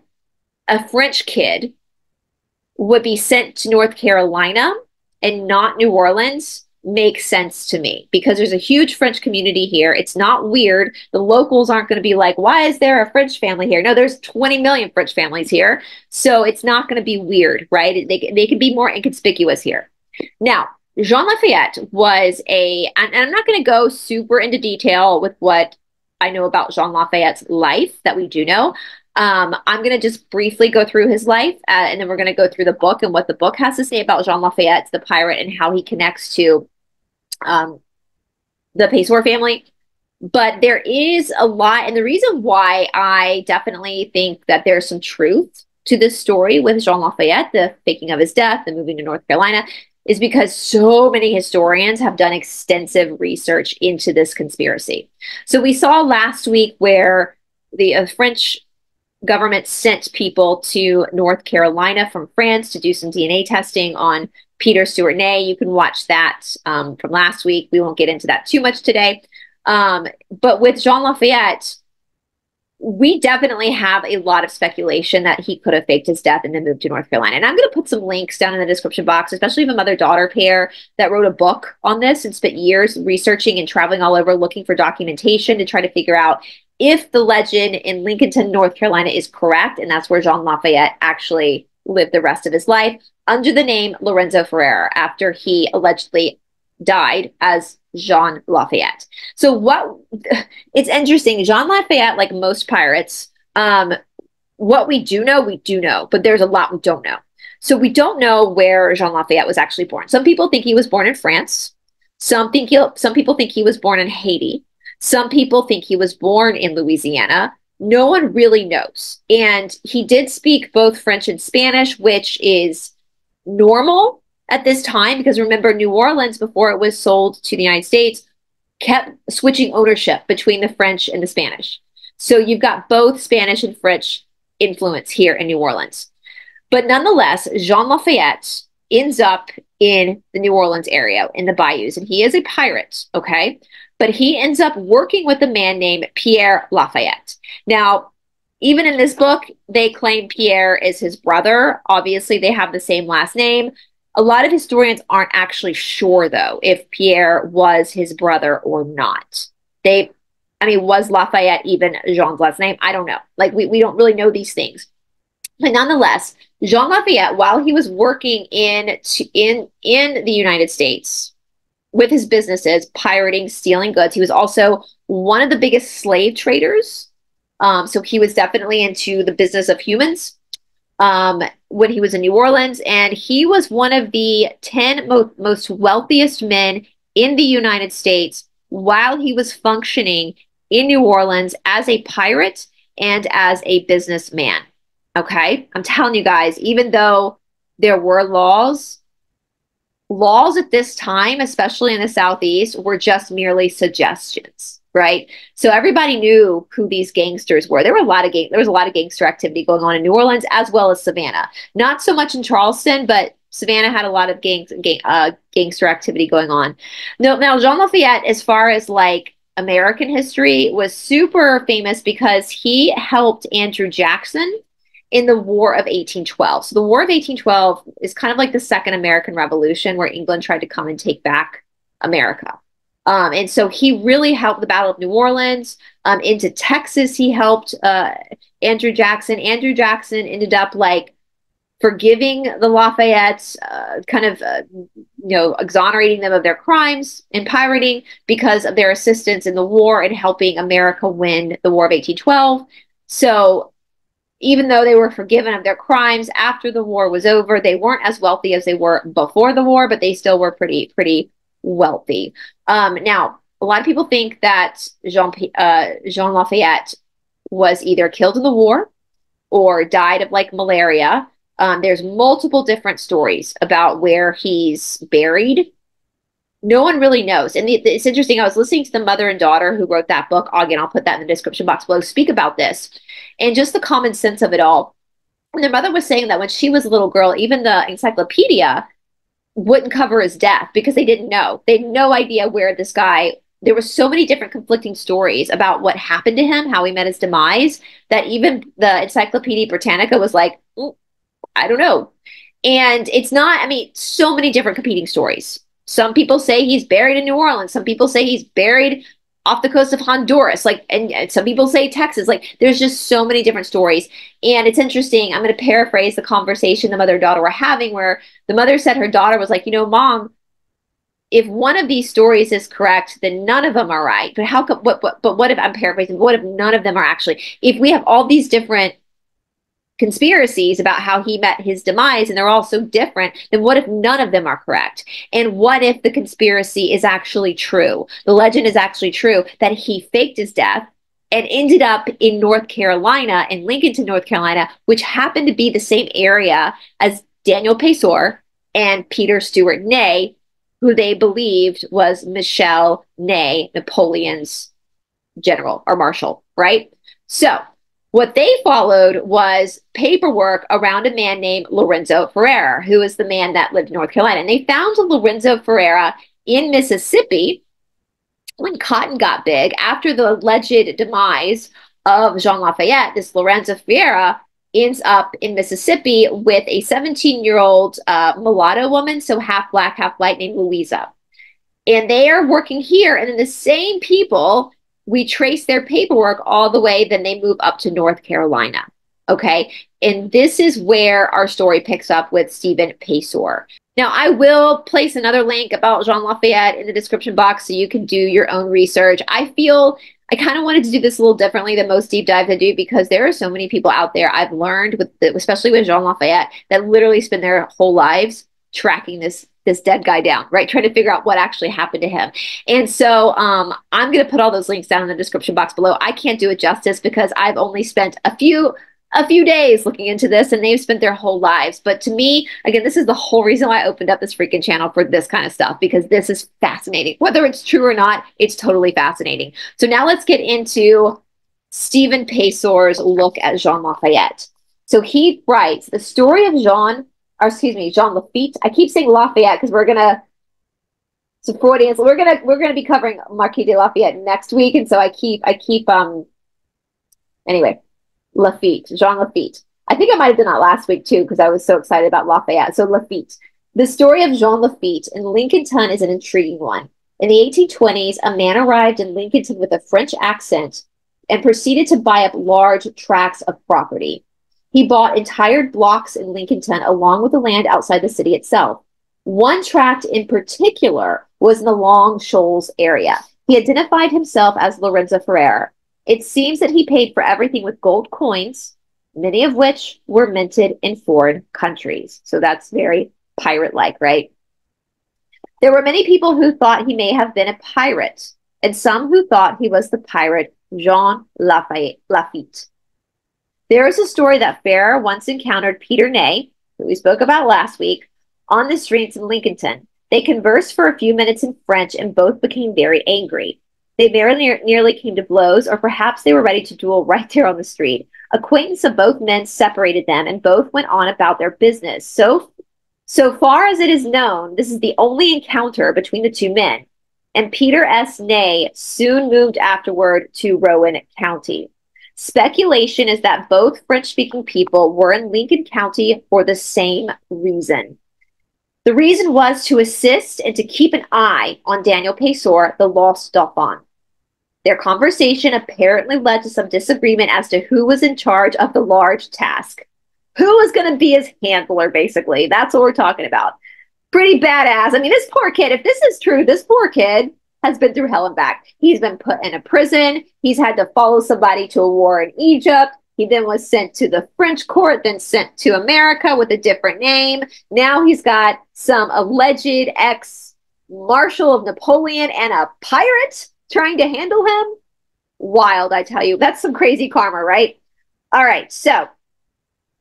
a French kid would be sent to North Carolina and not New Orleans makes sense to me because there's a huge French community here. It's not weird. The locals aren't going to be like, why is there a French family here? No, there's 20 million French families here. So it's not going to be weird, right? They, they can be more inconspicuous here. Now, Jean Lafayette was a, and I'm not going to go super into detail with what I know about Jean Lafayette's life that we do know. Um, I'm going to just briefly go through his life, uh, and then we're going to go through the book and what the book has to say about Jean Lafayette, the pirate, and how he connects to um, the Paysor family. But there is a lot, and the reason why I definitely think that there's some truth to this story with Jean Lafayette, the faking of his death, the moving to North Carolina, is because so many historians have done extensive research into this conspiracy. So we saw last week where the uh, French government sent people to North Carolina from France to do some DNA testing on Peter Stewart Ney. You can watch that um, from last week. We won't get into that too much today. Um, but with Jean Lafayette, we definitely have a lot of speculation that he could have faked his death and then moved to North Carolina. And I'm going to put some links down in the description box, especially if a mother daughter pair that wrote a book on this and spent years researching and traveling all over looking for documentation to try to figure out if the legend in Lincolnton, North Carolina is correct. And that's where Jean Lafayette actually lived the rest of his life under the name Lorenzo Ferrer after he allegedly died as Jean Lafayette. So what it's interesting, Jean Lafayette, like most pirates, um, what we do know, we do know, but there's a lot we don't know. So we don't know where Jean Lafayette was actually born. Some people think he was born in France. Some think he, some people think he was born in Haiti. Some people think he was born in Louisiana. No one really knows. And he did speak both French and Spanish, which is normal at this time because remember New Orleans before it was sold to the United States kept switching ownership between the French and the Spanish. So you've got both Spanish and French influence here in New Orleans. But nonetheless, Jean Lafayette ends up in the New Orleans area in the bayous, and he is a pirate, okay? But he ends up working with a man named Pierre Lafayette. Now, even in this book, they claim Pierre is his brother. Obviously, they have the same last name. A lot of historians aren't actually sure, though, if Pierre was his brother or not. They, I mean, was Lafayette even Jean's last name? I don't know. Like, we, we don't really know these things. But nonetheless, Jean Lafayette, while he was working in in in the United States with his businesses, pirating, stealing goods, he was also one of the biggest slave traders. Um, so he was definitely into the business of humans um, when he was in New Orleans, and he was one of the 10 mo- most wealthiest men in the United States while he was functioning in New Orleans as a pirate and as a businessman. Okay. I'm telling you guys, even though there were laws, laws at this time, especially in the Southeast, were just merely suggestions, right? So everybody knew who these gangsters were. There were a lot of gang there was a lot of gangster activity going on in New Orleans as well as Savannah. Not so much in Charleston, but Savannah had a lot of gang, gang uh, gangster activity going on. No, now Jean Lafayette, as far as like American history, was super famous because he helped Andrew Jackson in the War of 1812. So the War of 1812 is kind of like the second American Revolution where England tried to come and take back America. Um, and so he really helped the Battle of New Orleans. Um, into Texas, he helped uh, Andrew Jackson. Andrew Jackson ended up like forgiving the Lafayettes, uh, kind of, uh, you know, exonerating them of their crimes in pirating because of their assistance in the war and helping America win the War of 1812. So even though they were forgiven of their crimes after the war was over, they weren't as wealthy as they were before the war, but they still were pretty, pretty wealthy. Um, now, a lot of people think that Jean, uh, Jean Lafayette was either killed in the war or died of like malaria. Um, there's multiple different stories about where he's buried. No one really knows. And the, it's interesting. I was listening to the mother and daughter who wrote that book. Again, I'll put that in the description box below. Speak about this and just the common sense of it all. And their mother was saying that when she was a little girl, even the encyclopedia wouldn't cover his death because they didn't know. They had no idea where this guy. There were so many different conflicting stories about what happened to him, how he met his demise, that even the Encyclopedia Britannica was like, I don't know. And it's not, I mean, so many different competing stories. Some people say he's buried in New Orleans. Some people say he's buried off the coast of Honduras. Like, and, and some people say Texas. Like, there's just so many different stories. And it's interesting. I'm going to paraphrase the conversation the mother and daughter were having, where the mother said her daughter was like, you know, mom, if one of these stories is correct, then none of them are right. But how come? What? What? But what if I'm paraphrasing? What if none of them are actually? If we have all these different conspiracies about how he met his demise and they're all so different, then what if none of them are correct? And what if the conspiracy is actually true? The legend is actually true that he faked his death and ended up in North Carolina, in Lincolnton North Carolina, which happened to be the same area as Daniel Paysor and Peter Stewart Ney, who they believed was Michel Ney, Napoleon's general or marshal, right? So what they followed was paperwork around a man named Lorenzo Ferrer, who is the man that lived in North Carolina. And they found Lorenzo Ferrer in Mississippi when cotton got big after the alleged demise of Jean Lafayette. This Lorenzo Ferrer ends up in Mississippi with a 17 year old uh, mulatto woman, so half black, half white, named Louisa. And they are working here. And then the same people we trace their paperwork all the way, then they move up to North Carolina. Okay. And this is where our story picks up with Stephen Paysor. Now, I will place another link about Jean Lafayette in the description box so you can do your own research. I feel I kind of wanted to do this a little differently than most deep dives I do because there are so many people out there I've learned with, the, especially with Jean Lafayette, that literally spend their whole lives tracking this this dead guy down, right? Trying to figure out what actually happened to him. And so um, I'm going to put all those links down in the description box below. I can't do it justice because I've only spent a few a few days looking into this and they've spent their whole lives. But to me, again, this is the whole reason why I opened up this freaking channel for this kind of stuff because this is fascinating. Whether it's true or not, it's totally fascinating. So now let's get into Stephen Paysor's look at Jean Lafayette. So he writes the story of Jean or excuse me, Jean Lafitte. I keep saying Lafayette because we're gonna so. We're gonna we're gonna be covering Marquis de Lafayette next week, and so I keep I keep um. Anyway, Lafitte, Jean Lafitte. I think I might have done that last week too because I was so excited about Lafayette. So Lafitte. The story of Jean Lafitte in Lincolnton is an intriguing one. In the 1820s, a man arrived in Lincolnton with a French accent and proceeded to buy up large tracts of property. He bought entire blocks in Lincolnton along with the land outside the city itself. One tract in particular was in the Long Shoals area. He identified himself as Lorenzo Ferrer. It seems that he paid for everything with gold coins, many of which were minted in foreign countries. So that's very pirate like, right? There were many people who thought he may have been a pirate, and some who thought he was the pirate Jean Lafayette. Lafitte. There is a story that Ferrer once encountered Peter Ney, who we spoke about last week, on the streets in Lincolnton. They conversed for a few minutes in French and both became very angry. They very near, nearly came to blows, or perhaps they were ready to duel right there on the street. Acquaintance of both men separated them, and both went on about their business. So, so far as it is known, this is the only encounter between the two men. And Peter S. Ney soon moved afterward to Rowan County. Speculation is that both French speaking people were in Lincoln County for the same reason. The reason was to assist and to keep an eye on Daniel Paysor, the lost Dauphin. Their conversation apparently led to some disagreement as to who was in charge of the large task. Who was going to be his handler, basically? That's what we're talking about. Pretty badass. I mean, this poor kid, if this is true, this poor kid has been through hell and back. He's been put in a prison. He's had to follow somebody to a war in Egypt. He then was sent to the French court, then sent to America with a different name. Now he's got some alleged ex marshal of Napoleon and a pirate trying to handle him. Wild, I tell you. That's some crazy karma, right? All right, so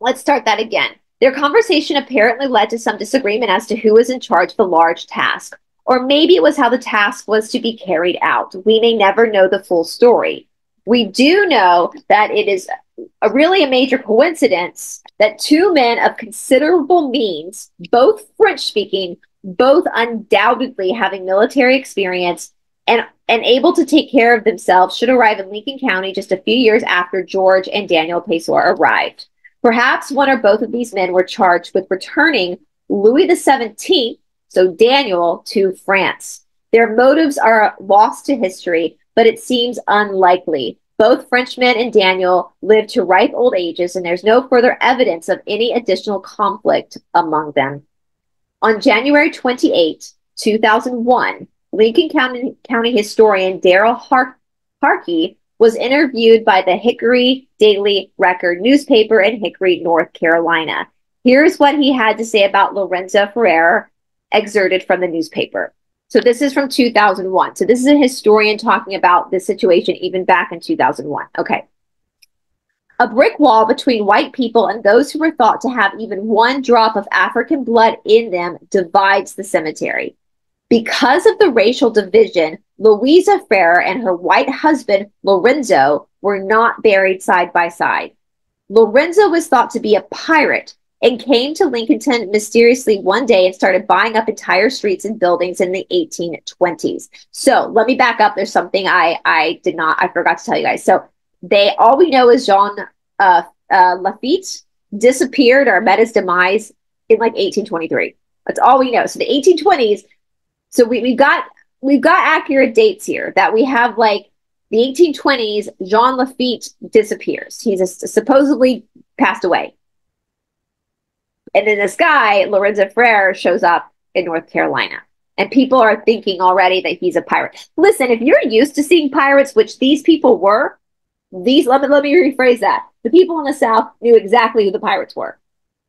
let's start that again. Their conversation apparently led to some disagreement as to who was in charge of the large task, or maybe it was how the task was to be carried out. We may never know the full story. We do know that it is a really a major coincidence that two men of considerable means, both French speaking, both undoubtedly having military experience, and, and able to take care of themselves should arrive in Lincoln County just a few years after George and Daniel Paysor arrived. Perhaps one or both of these men were charged with returning Louis XVII, so Daniel, to France. Their motives are lost to history, but it seems unlikely. Both Frenchmen and Daniel lived to ripe old ages, and there's no further evidence of any additional conflict among them. On January 28, 2001, Lincoln County, County historian Daryl Har- Harkey was interviewed by the Hickory Daily Record newspaper in Hickory, North Carolina. Here's what he had to say about Lorenzo Ferrer, excerpted from the newspaper. So this is from 2001. So this is a historian talking about this situation even back in 2001. Okay. A brick wall between white people and those who were thought to have even one drop of African blood in them divides the cemetery. Because of the racial division, Louisa Ferrer and her white husband, Lorenzo, were not buried side by side. Lorenzo was thought to be a pirate and came to Lincolnton mysteriously one day and started buying up entire streets and buildings in the 1820s. So let me back up. There's something I, I did not, I forgot to tell you guys. So they, all we know is Jean uh, uh, Lafitte disappeared or met his demise in like 1823. That's all we know. So the 1820s, so we, we've got we've got accurate dates here that we have like the 1820s, Jean Lafitte disappears. He's a, supposedly passed away. And then this guy, Lorenzo Ferrer, shows up in North Carolina. And people are thinking already that he's a pirate. Listen, if you're used to seeing pirates, which these people were, these let me let me rephrase that. The people in the South knew exactly who the pirates were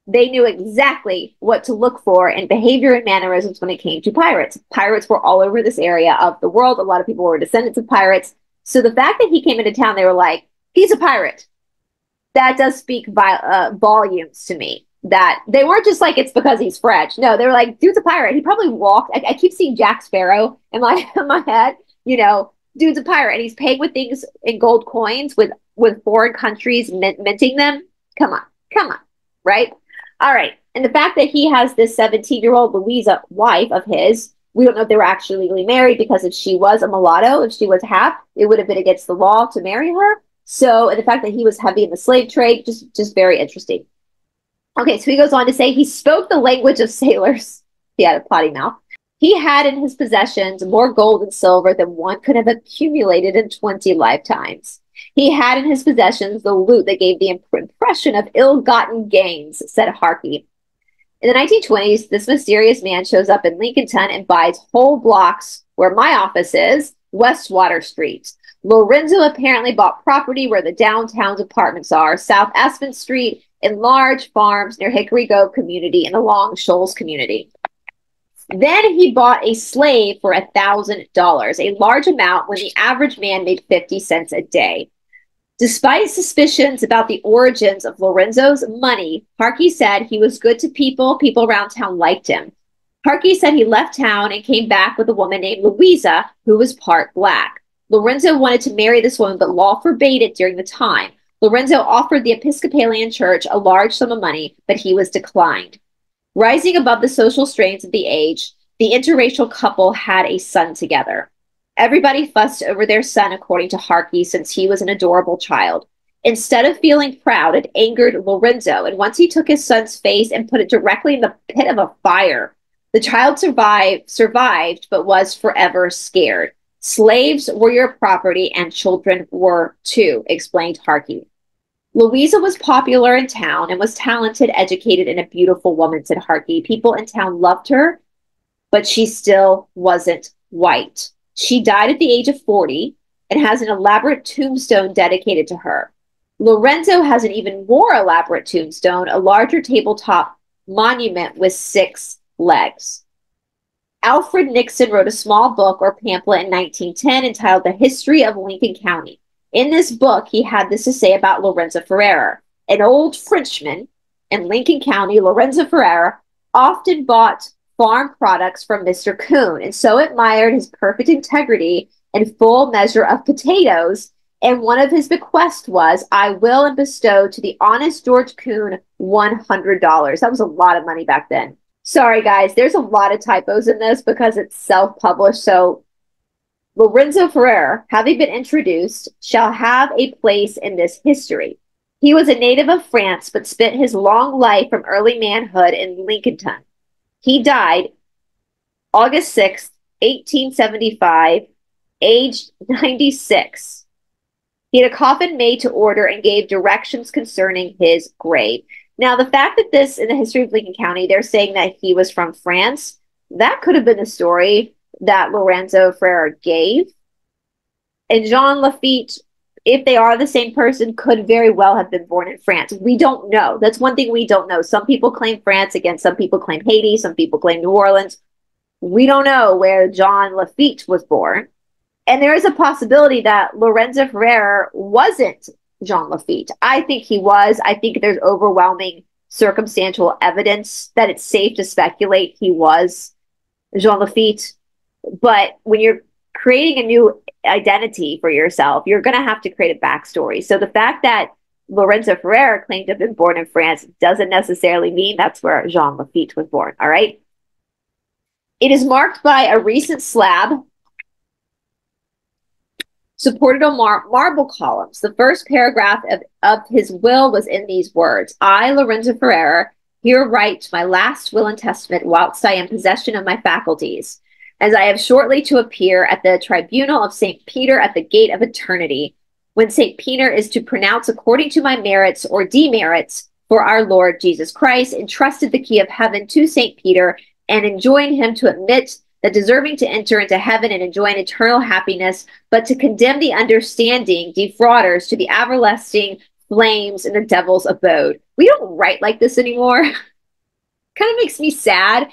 they knew exactly what to look for in behavior and mannerisms when it came to pirates. Pirates were all over this area of the world. A lot of people were descendants of pirates. So the fact that he came into town, they were like, he's a pirate. That does speak uh, volumes to me. That they weren't just like it's because he's French. No, they were like, dude's a pirate. He probably walked. I, I keep seeing Jack Sparrow in my in my head. You know, dude's a pirate, and he's paying with things in gold coins with with foreign countries mint- minting them. Come on, come on, right? All right. And the fact that he has this 17 year old Louisa wife of his, we don't know if they were actually legally married because if she was a mulatto, if she was half, it would have been against the law to marry her. So, and the fact that he was heavy in the slave trade, just, just very interesting. Okay, so he goes on to say he spoke the language of sailors. He had a potty mouth. He had in his possessions more gold and silver than one could have accumulated in 20 lifetimes. He had in his possessions the loot that gave the impression of ill gotten gains, said Harkey. In the 1920s, this mysterious man shows up in Lincolnton and buys whole blocks where my office is, Westwater Street. Lorenzo apparently bought property where the downtown's apartments are, South Aspen Street, in large farms near Hickory Grove community and the Long Shoals community. Then he bought a slave for a thousand dollars, a large amount when the average man made 50 cents a day. Despite suspicions about the origins of Lorenzo's money, Harkey said he was good to people. People around town liked him. Harkey said he left town and came back with a woman named Louisa, who was part black. Lorenzo wanted to marry this woman, but law forbade it during the time. Lorenzo offered the Episcopalian Church a large sum of money, but he was declined. Rising above the social strains of the age, the interracial couple had a son together. Everybody fussed over their son, according to Harkey, since he was an adorable child. Instead of feeling proud, it angered Lorenzo, and once he took his son's face and put it directly in the pit of a fire. The child survived, survived, but was forever scared. Slaves were your property, and children were too, explained Harkey. Louisa was popular in town and was talented, educated, and a beautiful woman, said Harkey. People in town loved her, but she still wasn't white. She died at the age of 40 and has an elaborate tombstone dedicated to her. Lorenzo has an even more elaborate tombstone, a larger tabletop monument with six legs. Alfred Nixon wrote a small book or pamphlet in 1910 entitled The History of Lincoln County. In this book, he had this to say about Lorenzo Ferrer. An old Frenchman in Lincoln County, Lorenzo Ferrer, often bought farm products from Mr. Coon and so admired his perfect integrity and full measure of potatoes. And one of his bequests was, I will and bestow to the honest George Coon $100. That was a lot of money back then. Sorry, guys, there's a lot of typos in this because it's self published. So, Lorenzo Ferrer, having been introduced, shall have a place in this history. He was a native of France, but spent his long life from early manhood in Lincolnton. He died August 6th, 1875, aged 96. He had a coffin made to order and gave directions concerning his grave. Now, the fact that this, in the history of Lincoln County, they're saying that he was from France, that could have been the story that Lorenzo Ferrer gave. And Jean Lafitte if they are the same person, could very well have been born in France. We don't know. That's one thing we don't know. Some people claim France again, some people claim Haiti, some people claim New Orleans. We don't know where John Lafitte was born. And there is a possibility that Lorenzo Ferrer wasn't Jean Lafitte. I think he was. I think there's overwhelming circumstantial evidence that it's safe to speculate he was Jean Lafitte. But when you're creating a new identity for yourself, you're going to have to create a backstory. So the fact that Lorenzo Ferrer claimed to have been born in France doesn't necessarily mean that's where Jean Lafitte was born. All right. It is marked by a recent slab supported on mar- marble columns. The first paragraph of, of his will was in these words I, Lorenzo Ferrer, here write my last will and testament whilst I am possession of my faculties as I have shortly to appear at the tribunal of St. Peter at the gate of eternity, when St. Peter is to pronounce according to my merits or demerits for our Lord Jesus Christ, entrusted the key of heaven to St. Peter and enjoin him to admit that deserving to enter into heaven and enjoy an eternal happiness, but to condemn the understanding defrauders to the everlasting flames in the devil's abode. We don't write like this anymore. kind of makes me sad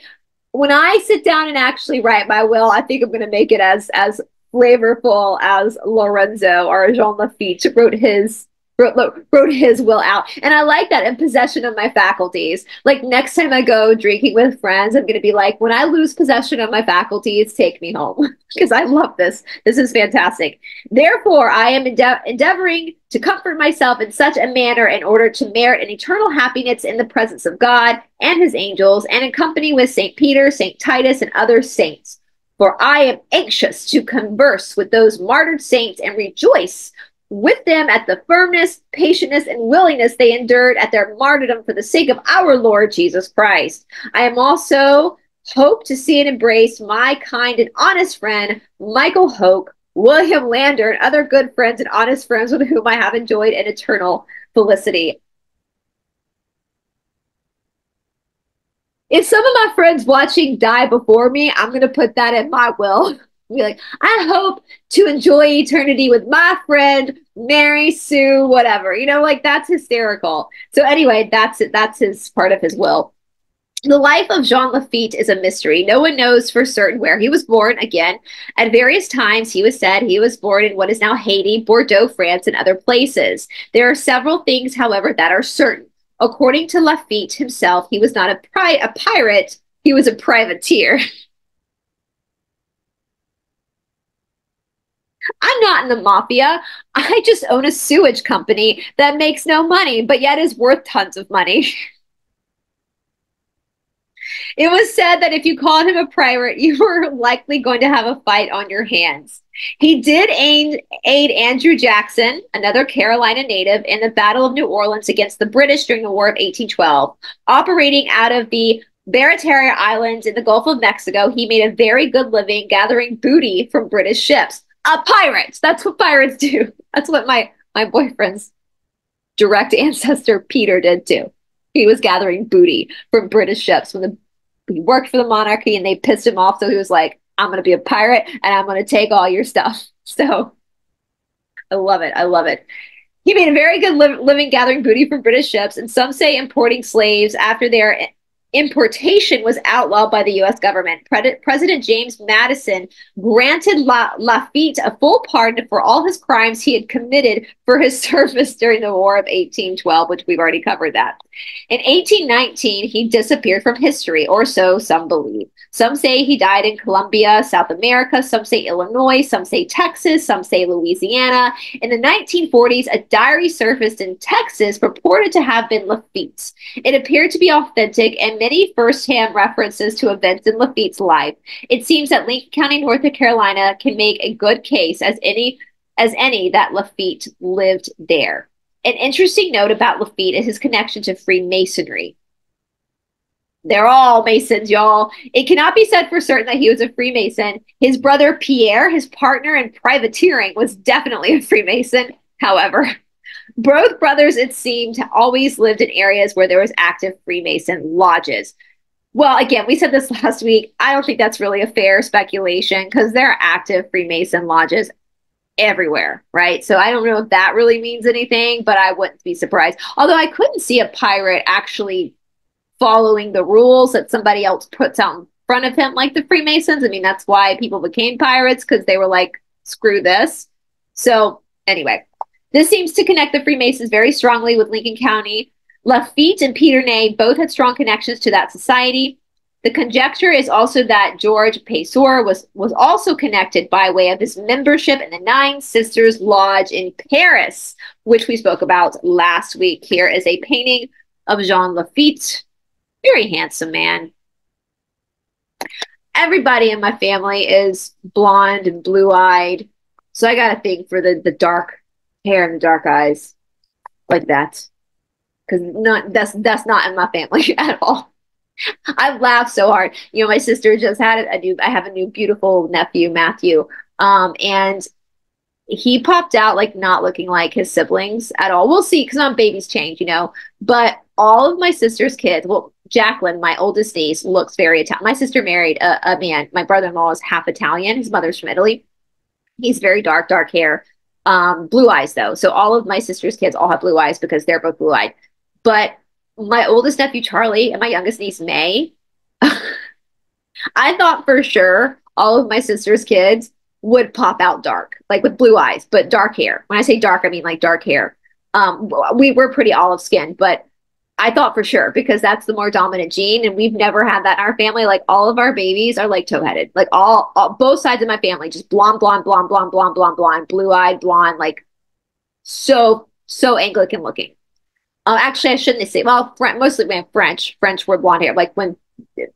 when I sit down and actually write my will, I think I'm going to make it as as flavorful as Lorenzo or Jean Lafitte wrote his wrote, wrote his will out. And I like that in possession of my faculties. Like next time I go drinking with friends, I'm going to be like, when I lose possession of my faculties, take me home. Because I love this. This is fantastic. Therefore, I am ende- endeavoring to comfort myself in such a manner in order to merit an eternal happiness in the presence of God and his angels and in company with St. Peter, St. Titus, and other saints. For I am anxious to converse with those martyred saints and rejoice with them at the firmness, patientness, and willingness they endured at their martyrdom for the sake of our Lord Jesus Christ. I am also hope to see and embrace my kind and honest friend, Michael Hoke, William Lander, and other good friends and honest friends with whom I have enjoyed an eternal felicity. If some of my friends watching die before me, I'm going to put that in my will. be like, I hope to enjoy eternity with my friend Mary Sue, whatever. You know, like that's hysterical. So anyway, that's it. That's his part of his will. The life of Jean Lafitte is a mystery. No one knows for certain where he was born. Again, at various times, he was said he was born in what is now Haiti, Bordeaux, France, and other places. There are several things, however, that are certain. According to Lafitte himself, he was not a, pri- a pirate, he was a privateer. I'm not in the mafia. I just own a sewage company that makes no money, but yet is worth tons of money. It was said that if you called him a pirate, you were likely going to have a fight on your hands. He did aid, aid Andrew Jackson, another Carolina native, in the Battle of New Orleans against the British during the War of 1812. Operating out of the Barataria Islands in the Gulf of Mexico, he made a very good living gathering booty from British ships. Uh, a pirate! That's what pirates do. That's what my, my boyfriend's direct ancestor Peter did too. He was gathering booty from British ships when the he worked for the monarchy and they pissed him off. So he was like, I'm going to be a pirate and I'm going to take all your stuff. So I love it. I love it. He made a very good li- living gathering booty from British ships, and some say importing slaves after their importation was outlawed by the U.S. government. Pre- President James Madison granted La- Lafitte a full pardon for all his crimes he had committed for his service during the War of 1812, which we've already covered that. In 1819, he disappeared from history, or so some believe. Some say he died in Colombia, South America. Some say Illinois. Some say Texas. Some say Louisiana. In the 1940s, a diary surfaced in Texas purported to have been Lafitte's. It appeared to be authentic and many firsthand references to events in Lafitte's life. It seems that Lincoln County, North Carolina, can make a good case as any as any that Lafitte lived there. An interesting note about Lafitte is his connection to Freemasonry. They're all Masons, y'all. It cannot be said for certain that he was a Freemason. His brother Pierre, his partner in privateering, was definitely a Freemason. However, both brothers, it seemed, always lived in areas where there was active Freemason lodges. Well, again, we said this last week. I don't think that's really a fair speculation because there are active Freemason lodges everywhere, right? So I don't know if that really means anything, but I wouldn't be surprised. Although I couldn't see a pirate actually following the rules that somebody else puts out in front of him, like the Freemasons. I mean, that's why people became pirates because they were like, screw this. So, anyway, this seems to connect the Freemasons very strongly with Lincoln County. Lafitte and Peter Ney both had strong connections to that society. The conjecture is also that George Paysor was, was also connected by way of his membership in the Nine Sisters Lodge in Paris, which we spoke about last week. Here is a painting of Jean Lafitte very handsome man. Everybody in my family is blonde and blue eyed. So I got a thing for the, the dark hair and dark eyes like that. Cause not that's that's not in my family at all. I laughed so hard. You know, my sister just had a new I have a new beautiful nephew, Matthew. Um, and he popped out like not looking like his siblings at all. We'll see because on babies change, you know. But all of my sister's kids, well, Jacqueline, my oldest niece, looks very Italian. My sister married a, a man. My brother in law is half Italian. His mother's from Italy. He's very dark, dark hair, um, blue eyes though. So all of my sister's kids all have blue eyes because they're both blue eyed. But my oldest nephew Charlie and my youngest niece May, I thought for sure all of my sister's kids would pop out dark, like with blue eyes, but dark hair. When I say dark, I mean like dark hair. Um, we were pretty olive skinned, but I thought for sure because that's the more dominant gene, and we've never had that in our family. Like all of our babies are like toe-headed, like all, all both sides of my family, just blonde, blonde, blonde, blonde, blonde, blonde, blonde, blue-eyed, blonde, like so so Anglican looking. Uh, actually, I shouldn't say. Well, French, mostly when French, French were blonde hair. Like when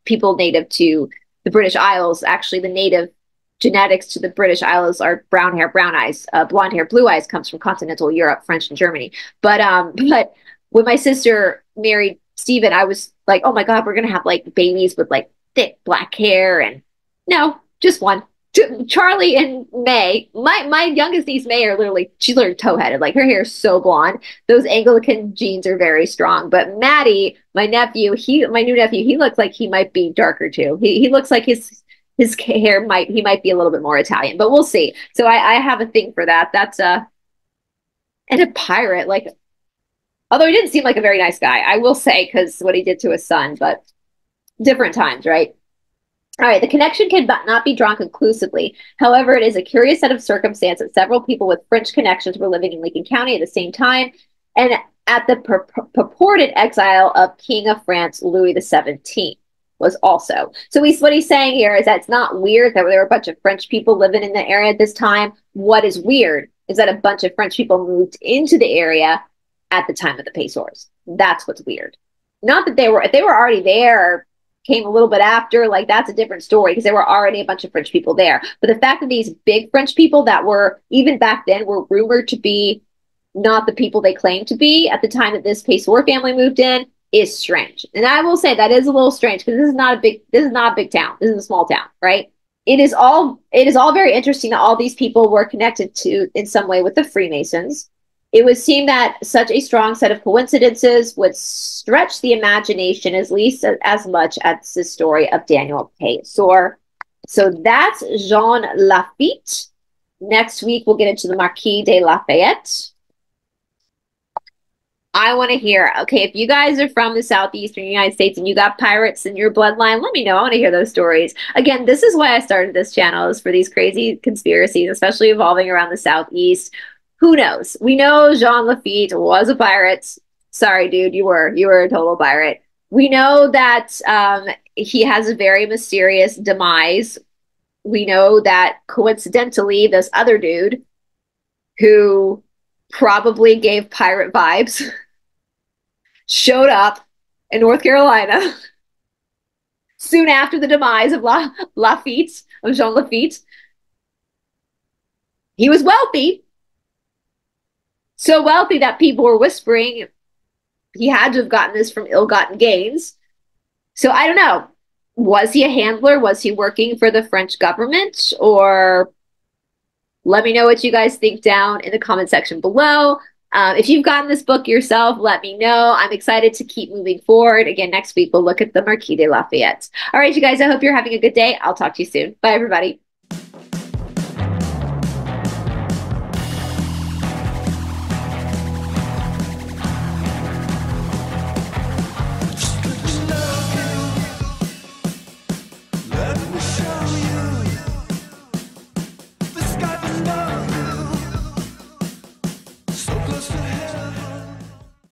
people native to the British Isles, actually the native genetics to the British Isles are brown hair, brown eyes, uh, blonde hair, blue eyes comes from continental Europe, French and Germany. But um, but when my sister married Stephen, I was like, oh my God, we're going to have like babies with like thick black hair. And no, just one. Charlie and May, my, my youngest niece May are literally, she's literally toe headed. Like her hair is so blonde. Those Anglican genes are very strong. But Maddie, my nephew, he, my new nephew, he looks like he might be darker too. He, he looks like his, his hair might, he might be a little bit more Italian, but we'll see. So I, I have a thing for that. That's, a and a pirate, like Although he didn't seem like a very nice guy, I will say, because what he did to his son. But different times, right? All right, the connection can not be drawn conclusively. However, it is a curious set of circumstances that several people with French connections were living in Lincoln County at the same time and at the pur purported exile of King of France Louis XVII was also. So he's, what he's saying here is that it's not weird that there were a bunch of French people living in the area at this time. What is weird is that a bunch of French people moved into the area at the time of the Peace Wars. That's what's weird. Not that they were, if they were already there, came a little bit after, like that's a different story because there were already a bunch of French people there. But the fact that these big French people that were, even back then, were rumored to be not the people they claimed to be at the time that this Paysor family moved in is strange. And I will say that is a little strange because this is not a big this is not a big town. This is a small town, right? It is all it is all very interesting that all these people were connected to in some way with the Freemasons. It would seem that such a strong set of coincidences would stretch the imagination at least as much as the story of Daniel Paysor. So that's Jean Lafitte. Next week, we'll get into the Marquis de Lafayette. I want to hear, okay, if you guys are from the southeastern United States and you got pirates in your bloodline, let me know. I want to hear those stories. Again, this is why I started this channel is for these crazy conspiracies, especially evolving around the southeast who knows? We know Jean Lafitte was a pirate. Sorry, dude, you were you were a total pirate. We know that um, he has a very mysterious demise. We know that coincidentally, this other dude who probably gave pirate vibes showed up in North Carolina soon after the demise of La- Lafitte, of Jean Lafitte. He was wealthy, so wealthy that people were whispering he had to have gotten this from ill-gotten gains. So I don't know. Was he a handler? Was he working for the French government? Or let me know what you guys think down in the comment section below. Um, if you've gotten this book yourself, let me know. I'm excited to keep moving forward. Again, next week we'll look at the Marquis de Lafayette. All right, you guys, I hope you're having a good day. I'll talk to you soon. Bye, everybody.